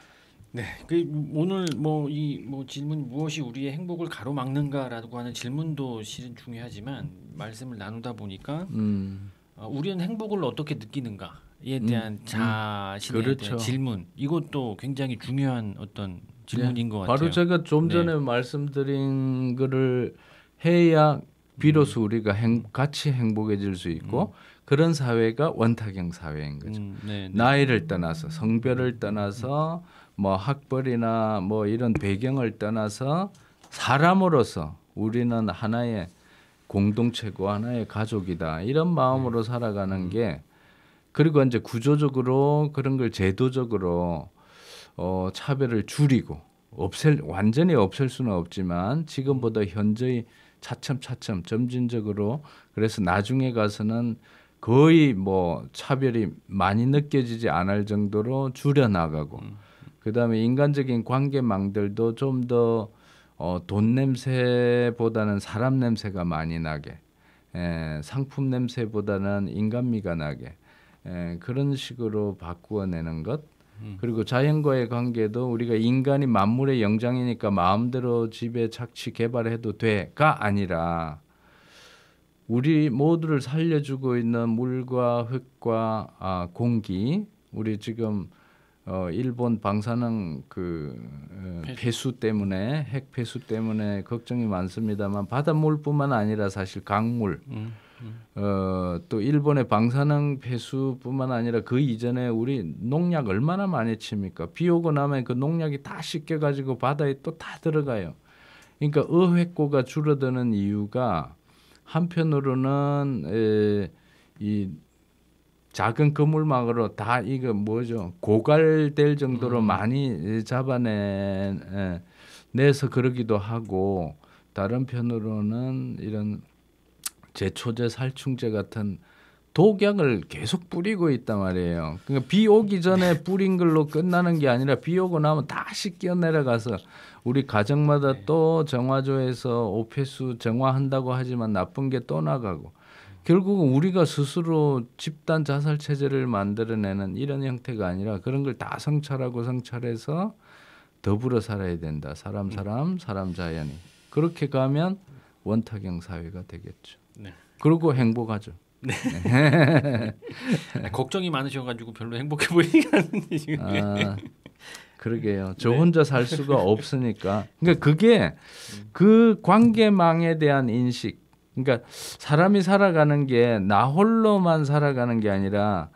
네, 그 오늘 뭐이뭐 질문 무엇이 우리의 행복을 가로막는가라고 하는 질문도 실은 중요하지만 말씀을 나누다 보니까 음, 어, 우리는 행복을 어떻게 느끼는가에 대한 자신에 그렇죠. 대한 질문 이것도 굉장히 중요한 어떤 질문인 것 같아요. 바로 제가 좀 네. 전에 말씀드린 거를 해야 비로소 우리가 행, 같이 행복해질 수 있고 그런 사회가 원탁형 사회인 거죠. 음, 네, 네. 나이를 떠나서 성별을 떠나서 뭐 학벌이나 뭐 이런 배경을 떠나서 사람으로서 우리는 하나의 공동체고 하나의 가족이다. 이런 마음으로 살아가는 게 그리고 이제 구조적으로 그런 걸 제도적으로 어, 차별을 줄이고 없앨 완전히 없앨 수는 없지만 지금보다 현저히 차츰차츰 점진적으로 그래서 나중에 가서는 거의 뭐 차별이 많이 느껴지지 않을 정도로 줄여 나가고 그다음에 인간적인 관계망들도 좀더 어, 돈 냄새보다는 사람 냄새가 많이 나게 에, 상품 냄새보다는 인간미가 나게 에, 그런 식으로 바꾸어내는 것. 그리고 자연과의 관계도 우리가 인간이 만물의 영장이니까 마음대로 집에 착취 개발해도 돼가 아니라 우리 모두를 살려주고 있는 물과 흙과 아, 공기 우리 지금 어, 일본 방사능 그 어, 폐수. 때문에 핵 폐수 때문에 걱정이 많습니다만 바닷물뿐만 아니라 사실 강물 음, 어, 또 일본의 방사능 폐수뿐만 아니라 그 이전에 우리 농약 얼마나 많이 칩니까? 비 오고 나면 그 농약이 다 씻겨 가지고 바다에 또 다 들어가요. 그러니까 어획고가 줄어드는 이유가 한편으로는 에, 이 작은 그물망으로 다 이거 뭐죠? 고갈될 정도로 많이 잡아내 에, 내서 그러기도 하고 다른 편으로는 이런 제초제 살충제 같은 독약을 계속 뿌리고 있단 말이에요. 그러니까 비 오기 전에 뿌린 걸로 끝나는 게 아니라 비 오고 나면 다시 끼어 내려가서 우리 가정마다 또 정화조에서 오폐수 정화한다고 하지만 나쁜 게 또 나가고 결국은 우리가 스스로 집단 자살 체제를 만들어내는 이런 형태가 아니라 그런 걸 다 성찰하고 성찰해서 더불어 살아야 된다. 사람 사람 사람 자연이 그렇게 가면 원탁형 사회가 되겠죠. 네. 그리고 행복하죠. 아, 걱정이 많으셔가지고 별로 행복해 보이지 않는데 지금. 아, 그러게요. 저 네. 혼자 살 수가 없으니까. 그러니까 그게 그 관계망에 대한 인식. 그러니까 사람이 살아가는 게 나 홀로만 살아가는 게 아니라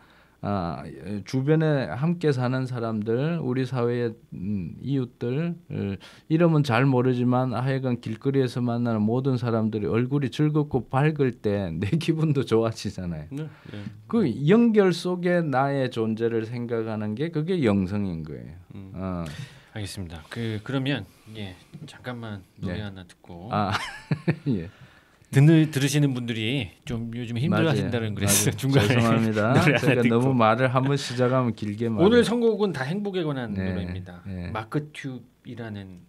아, 주변에 함께 사는 사람들, 우리 사회의 음, 이웃들 을 이름은 잘 모르지만 하여간 길거리에서 만나는 모든 사람들이 얼굴이 즐겁고 밝을 때 내 기분도 좋아지잖아요. 네, 네. 그 연결 속에 나의 존재를 생각하는 게 그게 영성인 거예요. 음. 어. 알겠습니다. 그 그러면 예 잠깐만 노래 네. 하나 듣고 아, 예. 듣는 들으시는 분들이 좀 요즘 힘들어하신다는. 그래서. 중간에 죄송합니다. 제가. 너무 말을 한번 시작하면 길게 말. 오늘 선곡은 다 행복에 관한 네, 노래입니다. 네. 마크 튜브이라는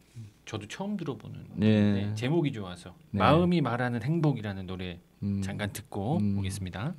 저도 처음 들어보는 네. 제목이 좋아서 네. 마음이 말하는 행복이라는 노래 음, 잠깐 듣고 음. 오겠습니다.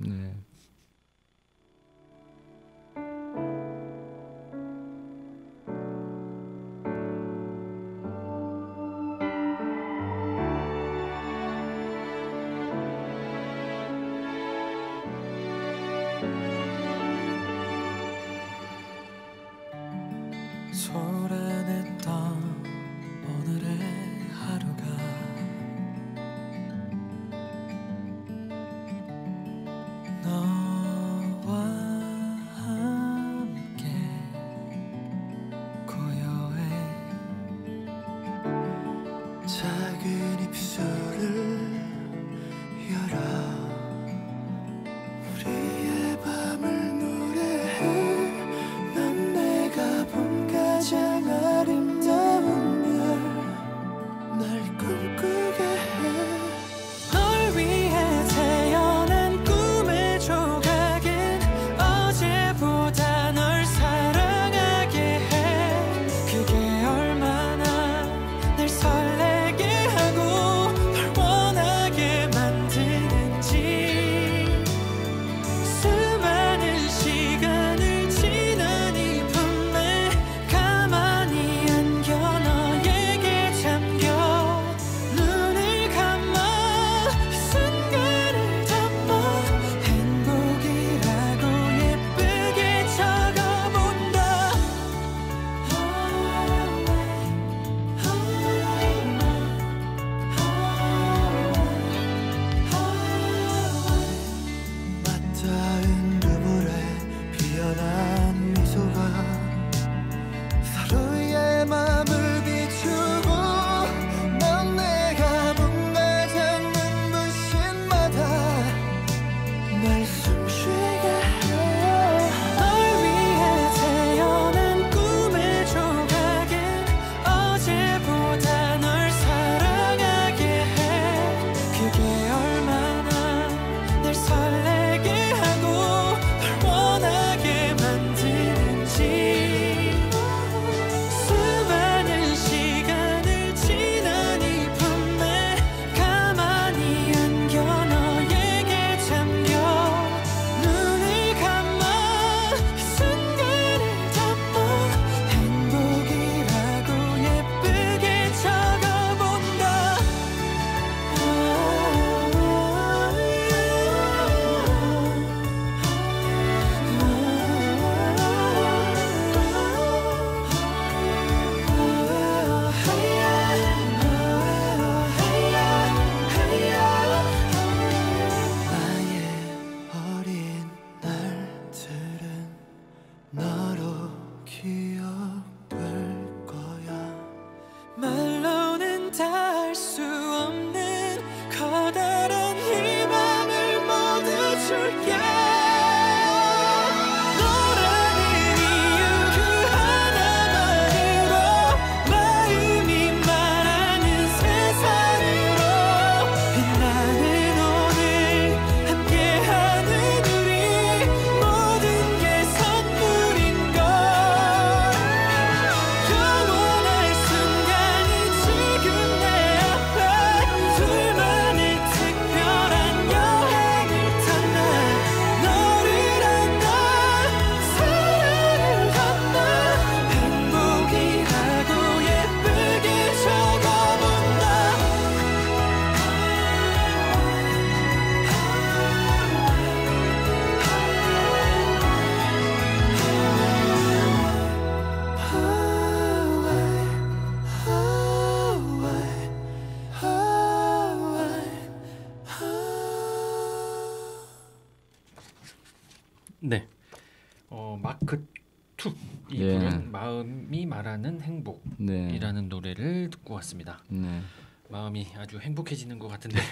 말하는 행복이라는 네. 노래를 듣고 왔습니다. 네. 마음이 아주 행복해지는 것 같은데요.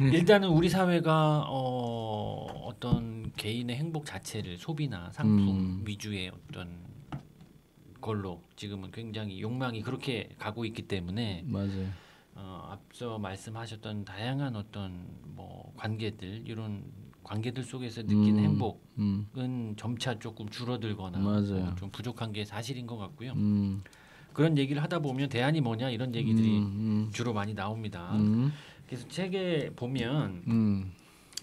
일단은 우리 사회가 어, 어떤 개인의 행복 자체를 소비나 상품 음. 위주의 어떤 걸로 지금은 굉장히 욕망이 그렇게 가고 있기 때문에 맞아요. 어, 앞서 말씀하셨던 다양한 어떤 뭐 관계들 이런 관계들 속에서 느끼는 음. 행복은 음. 점차 조금 줄어들거나. 어, 좀 부족한 게 사실인 것 같고요. 음. 그런 얘기를 하다 보면 대안이 뭐냐 이런 얘기들이 음. 주로 많이 나옵니다. 음. 그래서 책에 보면 음.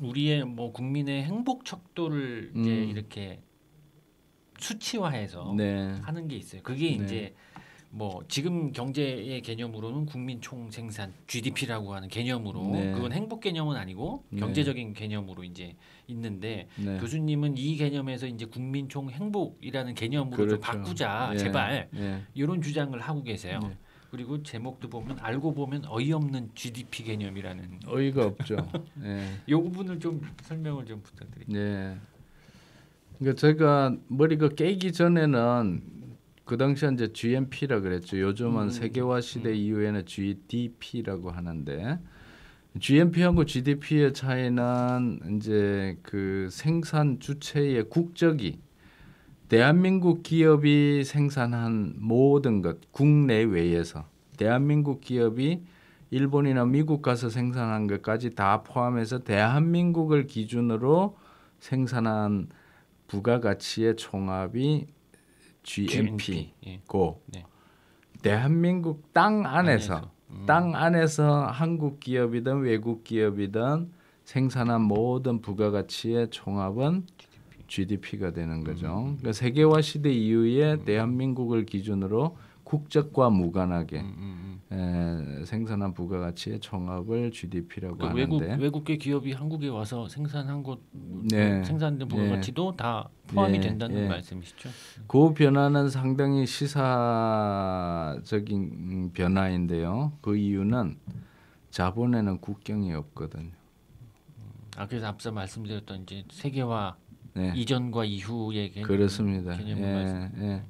우리의 뭐 국민의 행복 척도를 이제 음. 이렇게 수치화해서 네. 하는 게 있어요. 그게 네. 이제 뭐 지금 경제의 개념으로는 국민 총 생산 GDP라고 하는 개념으로 네. 그건 행복 개념은 아니고 네. 경제적인 개념으로 이제 있는데 네. 교수님은 이 개념에서 이제 국민 총 행복이라는 개념으로 그렇죠. 좀 바꾸자 예. 제발 예. 이런 주장을 하고 계세요. 네. 그리고 제목도 보면 알고 보면 어이없는 GDP 개념이라는 어이가 없죠. 예. 이 부분을 좀 설명을 좀 부탁드립니다. 네. 그러니까 제가 머리가 깨기 전에는 그 당시에 이제 GNP라 그랬죠. 요즘은 음, 세계화 시대 이후에는 GDP라고 하는데 GNP하고 GDP의 차이는 이제 그 생산 주체의 국적이 대한민국 기업이 생산한 모든 것 국내외에서 대한민국 기업이 일본이나 미국 가서 생산한 것까지 다 포함해서 대한민국을 기준으로 생산한 부가가치의 총합이 GNP고 예. 네. 대한민국 땅 안에서, 안에서. 음. 땅 안에서 한국 기업이든 외국 기업이든 생산한 모든 부가가치의 총합은 GDP가 되는 거죠. 음. 그러니까 세계화 시대 이후에 대한민국을 기준으로 국적과 무관하게 음, 음, 에, 생산한 부가가치의 총합을 GDP라고 그 외국 하는데 외국계 기업이 한국에 와서 생산한 것 네. 생산된 부가가치도 다 포함이 예, 된다는 예. 말씀이시죠? 그 변화는 상당히 시사적인 음, 변화인데요. 그 이유는 자본에는 국경이 없거든요. 아 그래서 앞서 말씀드렸던 이제 세계화 네. 이전과 이후의 개, 그렇습니다. 개념을 예, 말씀. 예.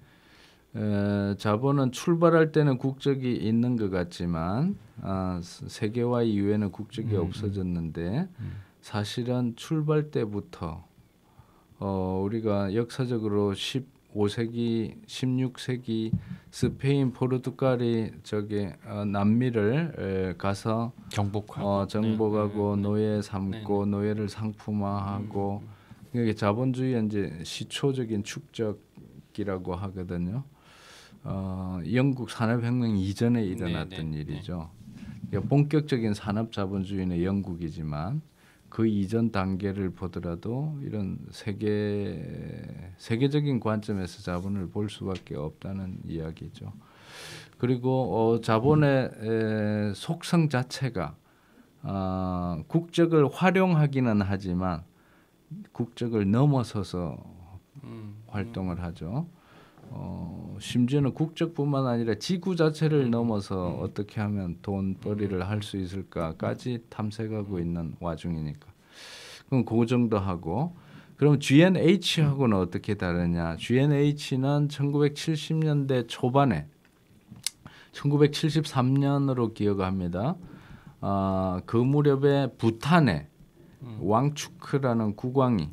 어, 자본은 출발할 때는 국적이 있는 것 같지만 아, 스- 세계화 이후에는 국적이 음, 없어졌는데 사실은 출발 때부터 어, 우리가 역사적으로 15세기, 16세기 스페인, 포르투갈이 저기 어, 남미를 에, 가서 정복하고. 어, 정복하고 네, 네, 네. 노예 삼고 노예를 상품화하고 이게 자본주의의 이제 시초적인 축적이라고 하거든요. 어, 영국 산업혁명 이전에 일어났던 네, 네, 일이죠. 그러니까 본격적인 산업 자본주의는 영국이지만 그 이전 단계를 보더라도 이런 세계 세계적인 관점에서 자본을 볼 수밖에 없다는 이야기죠. 그리고 어, 자본의 에, 속성 자체가 아, 국적을 활용하기는 하지만 국적을 넘어서서 음, 활동을 하죠. 어, 심지어는 국적뿐만 아니라 지구 자체를 넘어서 어떻게 하면 돈벌이를 할 수 있을까까지 탐색하고 있는 와중이니까. 그럼 그 정도 하고 그럼 GNH하고는 어떻게 다르냐? GNH는 1970년대 초반에 1973년으로 기억합니다. 아, 그 무렵에 부탄에 왕추크라는 국왕이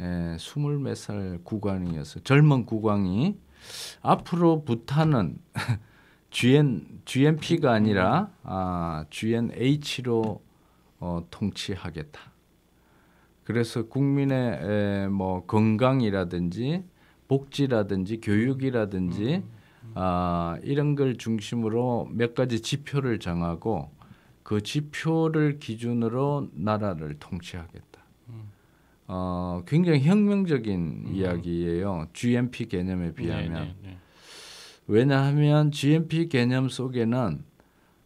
예, 스물 몇 살 국왕이었어요. 젊은 국왕이 앞으로 부탄은 GN GNP가 아니라 아, GNH로 어, 통치하겠다. 그래서 국민의 에, 뭐 건강이라든지 복지라든지 교육이라든지 아, 이런 걸 중심으로 몇 가지 지표를 정하고 그 지표를 기준으로 나라를 통치하겠다. 어, 굉장히 혁명적인 이야기예요. GNP 개념에 비하면. 네, 네, 네. 왜냐하면 GNP 개념 속에는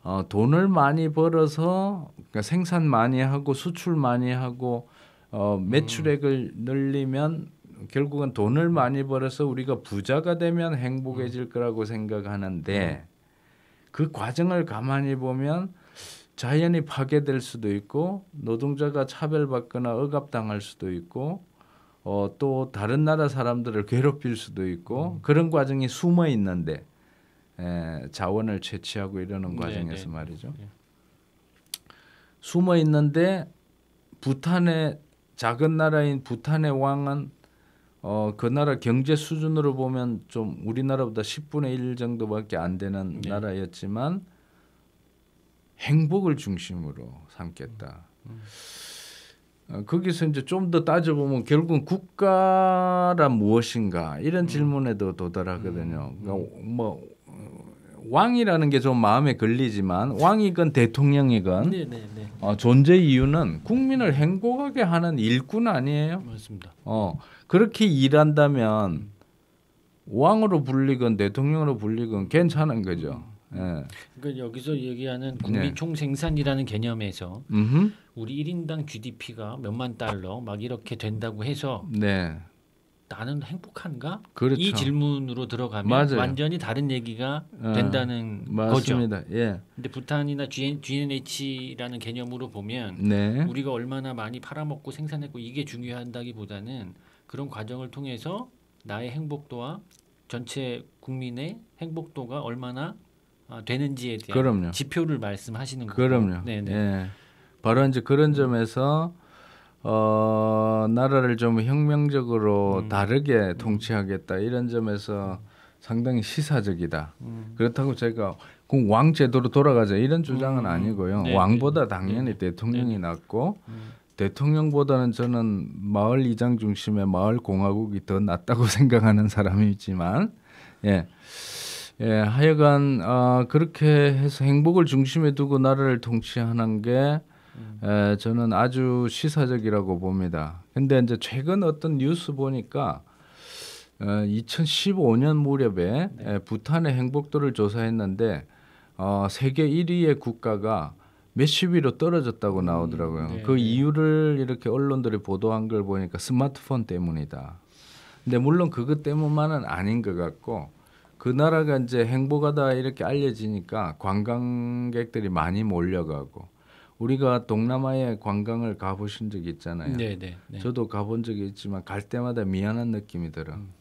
어, 돈을 많이 벌어서 그러니까 생산 많이 하고 수출 많이 하고 어, 매출액을 늘리면 결국은 돈을 많이 벌어서 우리가 부자가 되면 행복해질 거라고 생각하는데 그 과정을 가만히 보면 자연이 파괴될 수도 있고 노동자가 차별받거나 억압당할 수도 있고 어, 또 다른 나라 사람들을 괴롭힐 수도 있고 음. 그런 과정이 숨어 있는데 에, 자원을 채취하고 이러는 네, 과정에서 네. 말이죠. 네. 숨어 있는데 부탄의 작은 나라인 부탄의 왕은 어, 그 나라 경제 수준으로 보면 좀 우리나라보다 10분의 1 정도밖에 안 되는 네. 나라였지만 행복을 중심으로 삼겠다. 음. 어, 거기서 이제 좀 더 따져보면 결국은 국가란 무엇인가 이런 음. 질문에도 도달하거든요. 그러니까 뭐 어, 왕이라는 게 좀 마음에 걸리지만 왕이건 대통령이건 네, 네, 네. 어, 존재 이유는 국민을 행복하게 하는 일꾼 아니에요? 맞습니다. 어 그렇게 일한다면 왕으로 불리건 대통령으로 불리건 괜찮은 거죠. 예. 그러니까 여기서 얘기하는 네. 국민 총생산이라는 개념에서 음. 우리 1인당 GDP가 몇만 달러 막 이렇게 된다고 해서 네. 나는 행복한가? 그렇죠. 이 질문으로 들어가면 맞아요. 완전히 다른 얘기가 어, 된다는 거죠. 맞습니다. 예. 근데 부탄이나 GN, GNH라는 개념으로 보면 네. 우리가 얼마나 많이 팔아먹고 생산했고 이게 중요한다기보다는 그런 과정을 통해서 나의 행복도와 전체 국민의 행복도가 얼마나 아, 되는지에 대한 그럼요. 지표를 말씀하시는 거고. 그럼요. 네네. 예. 바로 이제 그런 점에서 어, 나라를 좀 혁명적으로 음. 다르게 통치하겠다 이런 점에서 상당히 시사적이다. 음. 그렇다고 제가 그 왕 제도로 돌아가자 이런 주장은 음. 아니고요. 네, 왕보다 네. 당연히 대통령이 낫고 음. 대통령보다는 저는 마을 이장 중심의 마을 공화국이 더 낫다고 생각하는 사람이지만 예. 예, 하여간 어, 그렇게 해서 행복을 중심에 두고 나라를 통치하는 게 음. 에, 저는 아주 시사적이라고 봅니다. 근데 이제 최근 어떤 뉴스 보니까 어, 2015년 무렵에 네. 에, 부탄의 행복도를 조사했는데 어, 세계 1위의 국가가 몇십 위로 떨어졌다고 나오더라고요. 네, 그 네. 이유를 이렇게 언론들이 보도한 걸 보니까 스마트폰 때문이다. 근데 물론 그것 때문만은 아닌 것 같고 그 나라가 이제 행복하다 이렇게 알려지니까 관광객들이 많이 몰려가고 우리가 동남아에 관광을 가보신 적 있잖아요. 네네. 네. 저도 가본 적이 있지만 갈 때마다 미안한 느낌이 들어. 음.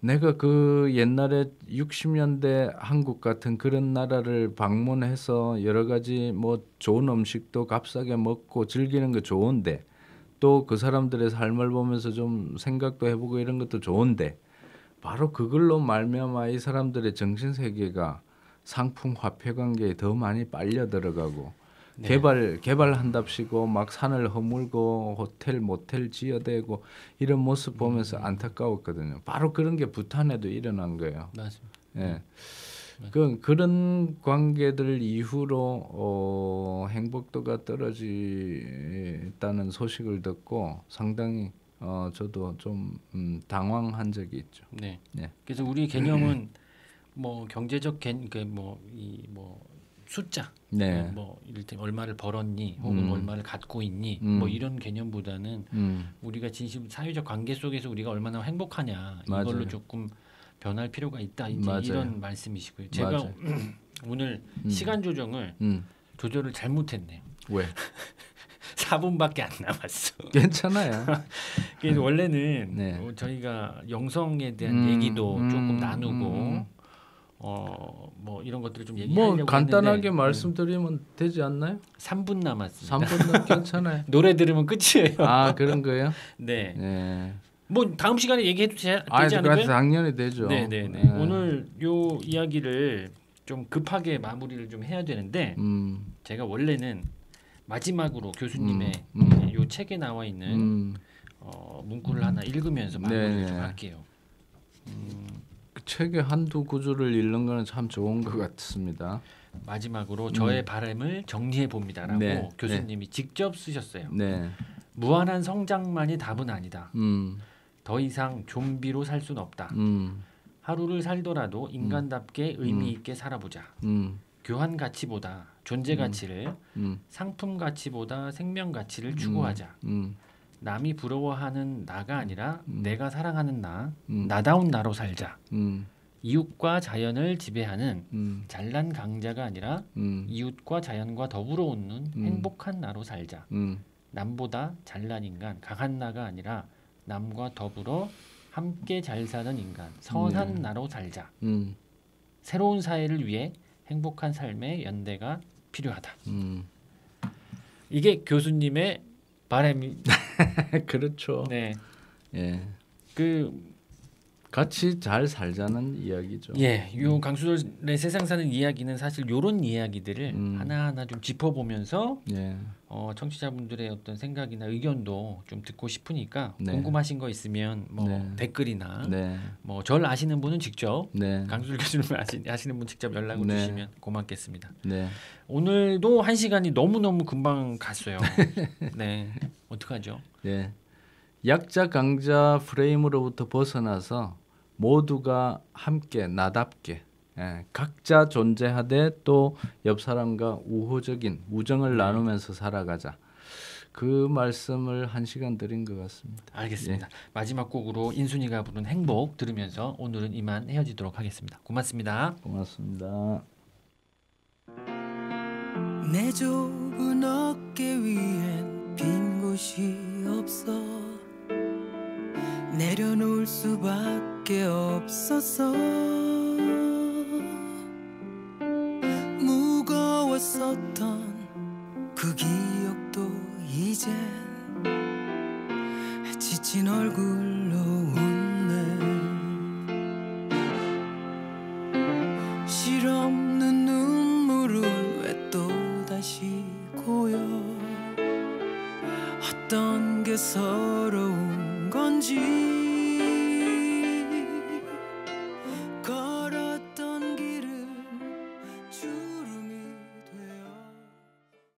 내가 그 옛날에 60년대 한국 같은 그런 나라를 방문해서 여러 가지 뭐 좋은 음식도 값싸게 먹고 즐기는 거 좋은데 또 그 사람들의 삶을 보면서 좀 생각도 해보고 이런 것도 좋은데 바로 그걸로 말미암아 이 사람들의 정신 세계가 상품 화폐 관계에 더 많이 빨려 들어가고 네. 개발 개발한답시고 막 산을 허물고 호텔 모텔 지어대고 이런 모습 보면서 음. 안타까웠거든요. 바로 그런 게 부탄에도 일어난 거예요. 맞습니다. 예. 그 그런 관계들 이후로 어, 행복도가 떨어지다는 소식을 듣고 상당히 어, 저도 좀 음, 당황한 적이 있죠. 네. 네. 그래서 우리 개념은 뭐 경제적 개뭐이뭐 숫자 네. 뭐 이를테면 얼마를 벌었니 혹은 음. 얼마를 갖고 있니 음. 뭐 이런 개념보다는 음, 우리가 진심 사회적 관계 속에서 우리가 얼마나 행복하냐 이걸로 맞아요. 조금 변할 필요가 있다 이제 맞아요. 이런 말씀이시고요. 제가. 오늘 음. 시간 조정을 음. 조절을 잘못했네요. 왜? 4분밖에 안 남았어. 괜찮아요. 그래서 원래는 네. 어, 저희가 영성에 대한 음, 얘기도 음, 조금 나누고 음. 어뭐 이런 것들을 좀 얘기하려고 뭐 간단하게 했는데, 음, 말씀드리면 되지 않나요? 3분 남았습니다. 3분은 괜찮아요. 노래 들으면 끝이에요. 아 그런 거예요? 네. 네. 뭐 다음 시간에 얘기해도 되, 아, 되지 그거 않을까요? 당연히 되죠. 네, 네, 네. 네. 오늘 요 이야기를 좀 급하게 마무리를 좀 해야 되는데 음, 제가 원래는 마지막으로 교수님의 음, 음. 네, 요 책에 나와 있는 음, 어, 문구를 하나 읽으면서 마무리를 네, 좀 네. 할게요. 그 책의 한두 구조를 읽는 거는 참 좋은 것 같습니다. 마지막으로 저의 바람을 정리해 봅니다라고 음. 네, 교수님이 직접 쓰셨어요. 네, 무한한 성장만이 답은 아니다. 음, 더 이상 좀비로 살순 없다. 음, 하루를 살더라도 인간답게 의미 있게 살아보자. 음, 교환 가치보다 존재 가치를 음, 상품 가치보다 생명 가치를 추구하자. 음, 남이 부러워하는 나가 아니라 내가 사랑하는 나, 음. 나다운 나로 살자. 음, 이웃과 자연을 지배하는 음, 잘난 강자가 아니라 음, 이웃과 자연과 더불어 웃는 음. 행복한 나로 살자. 음, 남보다 잘난 인간, 강한 나가 아니라 남과 더불어 함께 잘 사는 인간, 선한 네. 나로 살자. 음, 새로운 사회를 위해 행복한 삶의 연대가 필요하다. 음. 이게 교수님의 바람이 그렇죠. 네. 예, 그 같이 잘 살자는 이야기죠. 예, 요 강수돌의 세상 사는 이야기는 사실 요런 이야기들을 음. 하나하나 좀 짚어보면서 예, 어, 청취자분들의 어떤 생각이나 의견도 좀 듣고 싶으니까 네. 궁금하신 거 있으면 뭐 네. 댓글이나 네, 뭐절 아시는 분은 직접 네, 강수돌 교수님을 아시, 아시는 분 직접 연락을 네. 주시면 고맙겠습니다. 네. 오늘도 한 시간이 너무 너무 금방 갔어요. 네, 어떡하죠? 예. 약자 강자 프레임으로부터 벗어나서 모두가 함께 나답게 예, 각자 존재하되 또 옆 사람과 우호적인 우정을 나누면서 살아가자. 그 말씀을 한 시간 드린 것 같습니다. 알겠습니다. 마지막 곡으로 인순이가 부른 행복 들으면서 오늘은 이만 헤어지도록 하겠습니다. 고맙습니다. 고맙습니다. 내 좁은 어깨 위엔 빈 곳이 없어 내려놓을 수밖에 없었어 무거웠었던 그 기억도 이젠 지친 얼굴